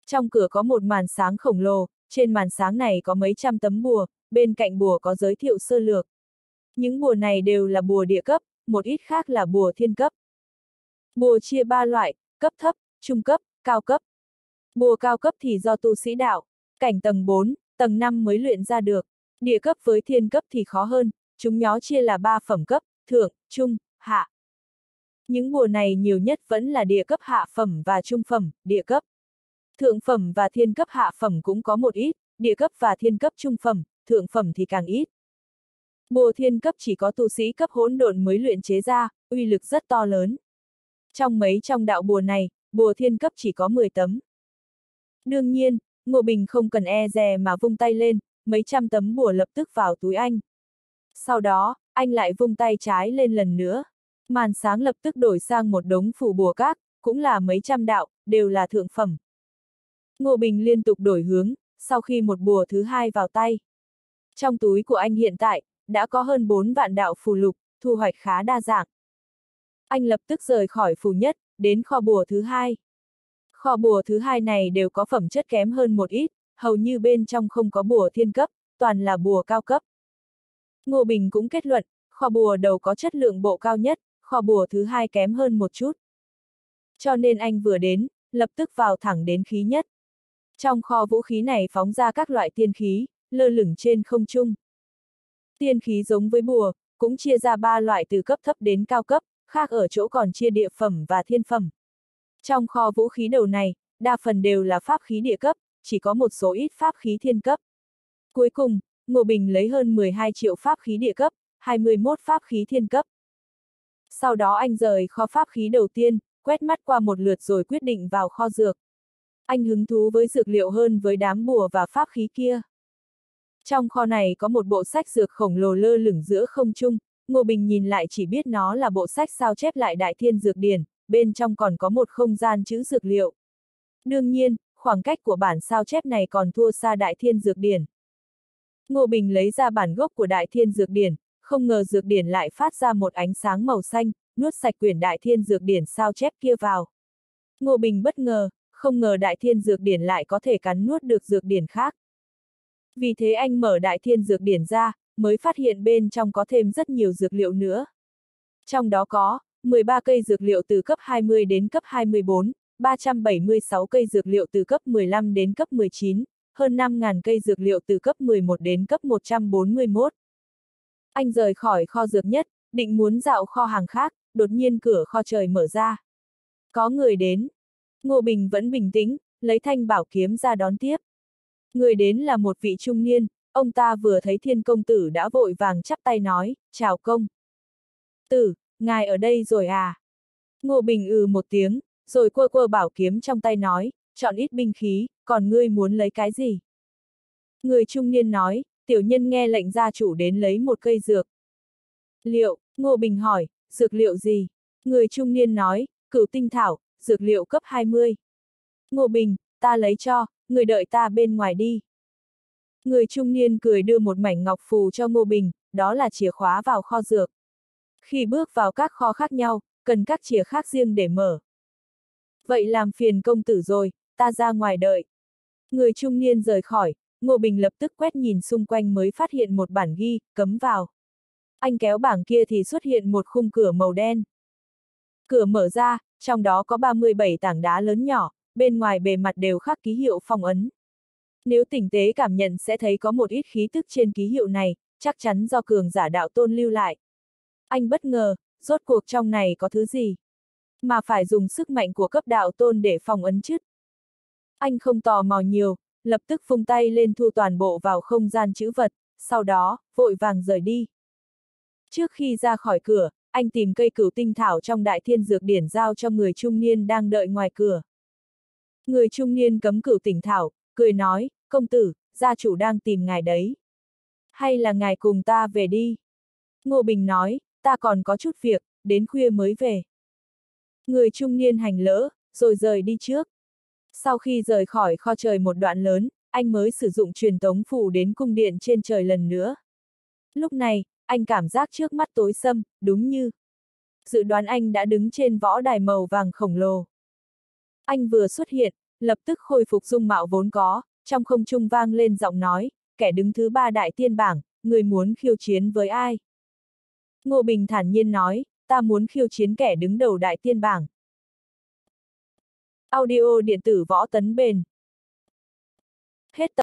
Trong cửa có một màn sáng khổng lồ, trên màn sáng này có mấy trăm tấm bùa, bên cạnh bùa có giới thiệu sơ lược. Những bùa này đều là bùa địa cấp, một ít khác là bùa thiên cấp. Bùa chia ba loại, cấp thấp, trung cấp, cao cấp. Bùa cao cấp thì do tu sĩ đạo, cảnh tầng 4, tầng 5 mới luyện ra được. Địa cấp với thiên cấp thì khó hơn, chúng nhó chia là ba phẩm cấp, thượng, trung, hạ. Những bùa này nhiều nhất vẫn là địa cấp hạ phẩm và trung phẩm, địa cấp. Thượng phẩm và thiên cấp hạ phẩm cũng có một ít, địa cấp và thiên cấp trung phẩm, thượng phẩm thì càng ít. Bùa thiên cấp chỉ có tu sĩ cấp hỗn độn mới luyện chế ra, uy lực rất to lớn. Trong mấy trong đạo bùa này, bùa thiên cấp chỉ có 10 tấm. Đương nhiên, Ngô Bình không cần e dè mà vung tay lên, mấy trăm tấm bùa lập tức vào túi anh. Sau đó, anh lại vung tay trái lên lần nữa. Màn sáng lập tức đổi sang một đống phủ bùa các, cũng là mấy trăm đạo, đều là thượng phẩm. Ngô Bình liên tục đổi hướng, sau khi một bùa thứ hai vào tay. Trong túi của anh hiện tại, đã có hơn 4 vạn đạo phù lục, thu hoạch khá đa dạng. Anh lập tức rời khỏi phù nhất, đến kho bùa thứ hai. Kho bùa thứ hai này đều có phẩm chất kém hơn một ít, hầu như bên trong không có bùa thiên cấp, toàn là bùa cao cấp. Ngô Bình cũng kết luận, kho bùa đầu có chất lượng bộ cao nhất, kho bùa thứ hai kém hơn một chút. Cho nên anh vừa đến, lập tức vào thẳng đến khí nhất. Trong kho vũ khí này phóng ra các loại tiên khí, lơ lửng trên không trung. Tiên khí giống với bùa, cũng chia ra ba loại từ cấp thấp đến cao cấp, khác ở chỗ còn chia địa phẩm và thiên phẩm. Trong kho vũ khí đầu này, đa phần đều là pháp khí địa cấp, chỉ có một số ít pháp khí thiên cấp. Cuối cùng, Ngô Bình lấy hơn 12 triệu pháp khí địa cấp, 21 pháp khí thiên cấp. Sau đó anh rời kho pháp khí đầu tiên, quét mắt qua một lượt rồi quyết định vào kho dược. Anh hứng thú với dược liệu hơn với đám bùa và pháp khí kia. Trong kho này có một bộ sách dược khổng lồ lơ lửng giữa không trung, Ngô Bình nhìn lại chỉ biết nó là bộ sách sao chép lại Đại Thiên Dược Điển, bên trong còn có một không gian chữ dược liệu. Đương nhiên, khoảng cách của bản sao chép này còn thua xa Đại Thiên Dược Điển. Ngô Bình lấy ra bản gốc của Đại Thiên Dược Điển, không ngờ Dược Điển lại phát ra một ánh sáng màu xanh, nuốt sạch quyển Đại Thiên Dược Điển sao chép kia vào. Ngô Bình bất ngờ, không ngờ Đại Thiên Dược Điển lại có thể cắn nuốt được Dược Điển khác. Vì thế anh mở Đại Thiên Dược Điển ra, mới phát hiện bên trong có thêm rất nhiều dược liệu nữa. Trong đó có 13 cây dược liệu từ cấp 20 đến cấp 24, 376 cây dược liệu từ cấp 15 đến cấp 19, hơn 5.000 cây dược liệu từ cấp 11 đến cấp 141. Anh rời khỏi kho dược nhất, định muốn dạo kho hàng khác, đột nhiên cửa kho trời mở ra. Có người đến. Ngô Bình vẫn bình tĩnh, lấy thanh bảo kiếm ra đón tiếp. Người đến là một vị trung niên, ông ta vừa thấy thiên công tử đã vội vàng chắp tay nói, chào công. Tử, ngài ở đây rồi à? Ngô Bình ừ một tiếng, rồi quơ quơ bảo kiếm trong tay nói, chọn ít binh khí, còn ngươi muốn lấy cái gì? Người trung niên nói, tiểu nhân nghe lệnh gia chủ đến lấy một cây dược. Liệu, Ngô Bình hỏi, dược liệu gì? Người trung niên nói, cửu tinh thảo, dược liệu cấp 20. Ngô Bình, ta lấy cho, người đợi ta bên ngoài đi. Người trung niên cười đưa một mảnh ngọc phù cho Ngô Bình, đó là chìa khóa vào kho dược. Khi bước vào các kho khác nhau, cần các chìa khác riêng để mở. Vậy làm phiền công tử rồi, ta ra ngoài đợi. Người trung niên rời khỏi, Ngô Bình lập tức quét nhìn xung quanh mới phát hiện một bản ghi, cấm vào. Anh kéo bảng kia thì xuất hiện một khung cửa màu đen. Cửa mở ra, trong đó có 37 tảng đá lớn nhỏ, bên ngoài bề mặt đều khắc ký hiệu phong ấn. Nếu tỉnh tế cảm nhận sẽ thấy có một ít khí tức trên ký hiệu này, chắc chắn do cường giả đạo tôn lưu lại. Anh bất ngờ, rốt cuộc trong này có thứ gì? Mà phải dùng sức mạnh của cấp đạo tôn để phong ấn chứ? Anh không tò mò nhiều, lập tức phung tay lên thu toàn bộ vào không gian chữ vật, sau đó, vội vàng rời đi. Trước khi ra khỏi cửa, anh tìm cây cửu tinh thảo trong đại thiên dược điển giao cho người trung niên đang đợi ngoài cửa. Người trung niên cấm cửu tỉnh thảo, cười nói, công tử, gia chủ đang tìm ngài đấy. Hay là ngài cùng ta về đi? Ngô Bình nói, ta còn có chút việc, đến khuya mới về. Người trung niên hành lỡ, rồi rời đi trước. Sau khi rời khỏi kho trời một đoạn lớn, anh mới sử dụng truyền tống phủ đến cung điện trên trời lần nữa. Lúc này, anh cảm giác trước mắt tối sâm, đúng như. Dự đoán anh đã đứng trên võ đài màu vàng khổng lồ. Anh vừa xuất hiện, lập tức khôi phục dung mạo vốn có, trong không trung vang lên giọng nói, kẻ đứng thứ ba đại tiên bảng, người muốn khiêu chiến với ai? Ngô Bình thản nhiên nói, ta muốn khiêu chiến kẻ đứng đầu đại tiên bảng. Audio điện tử võ tấn bền. Hết tập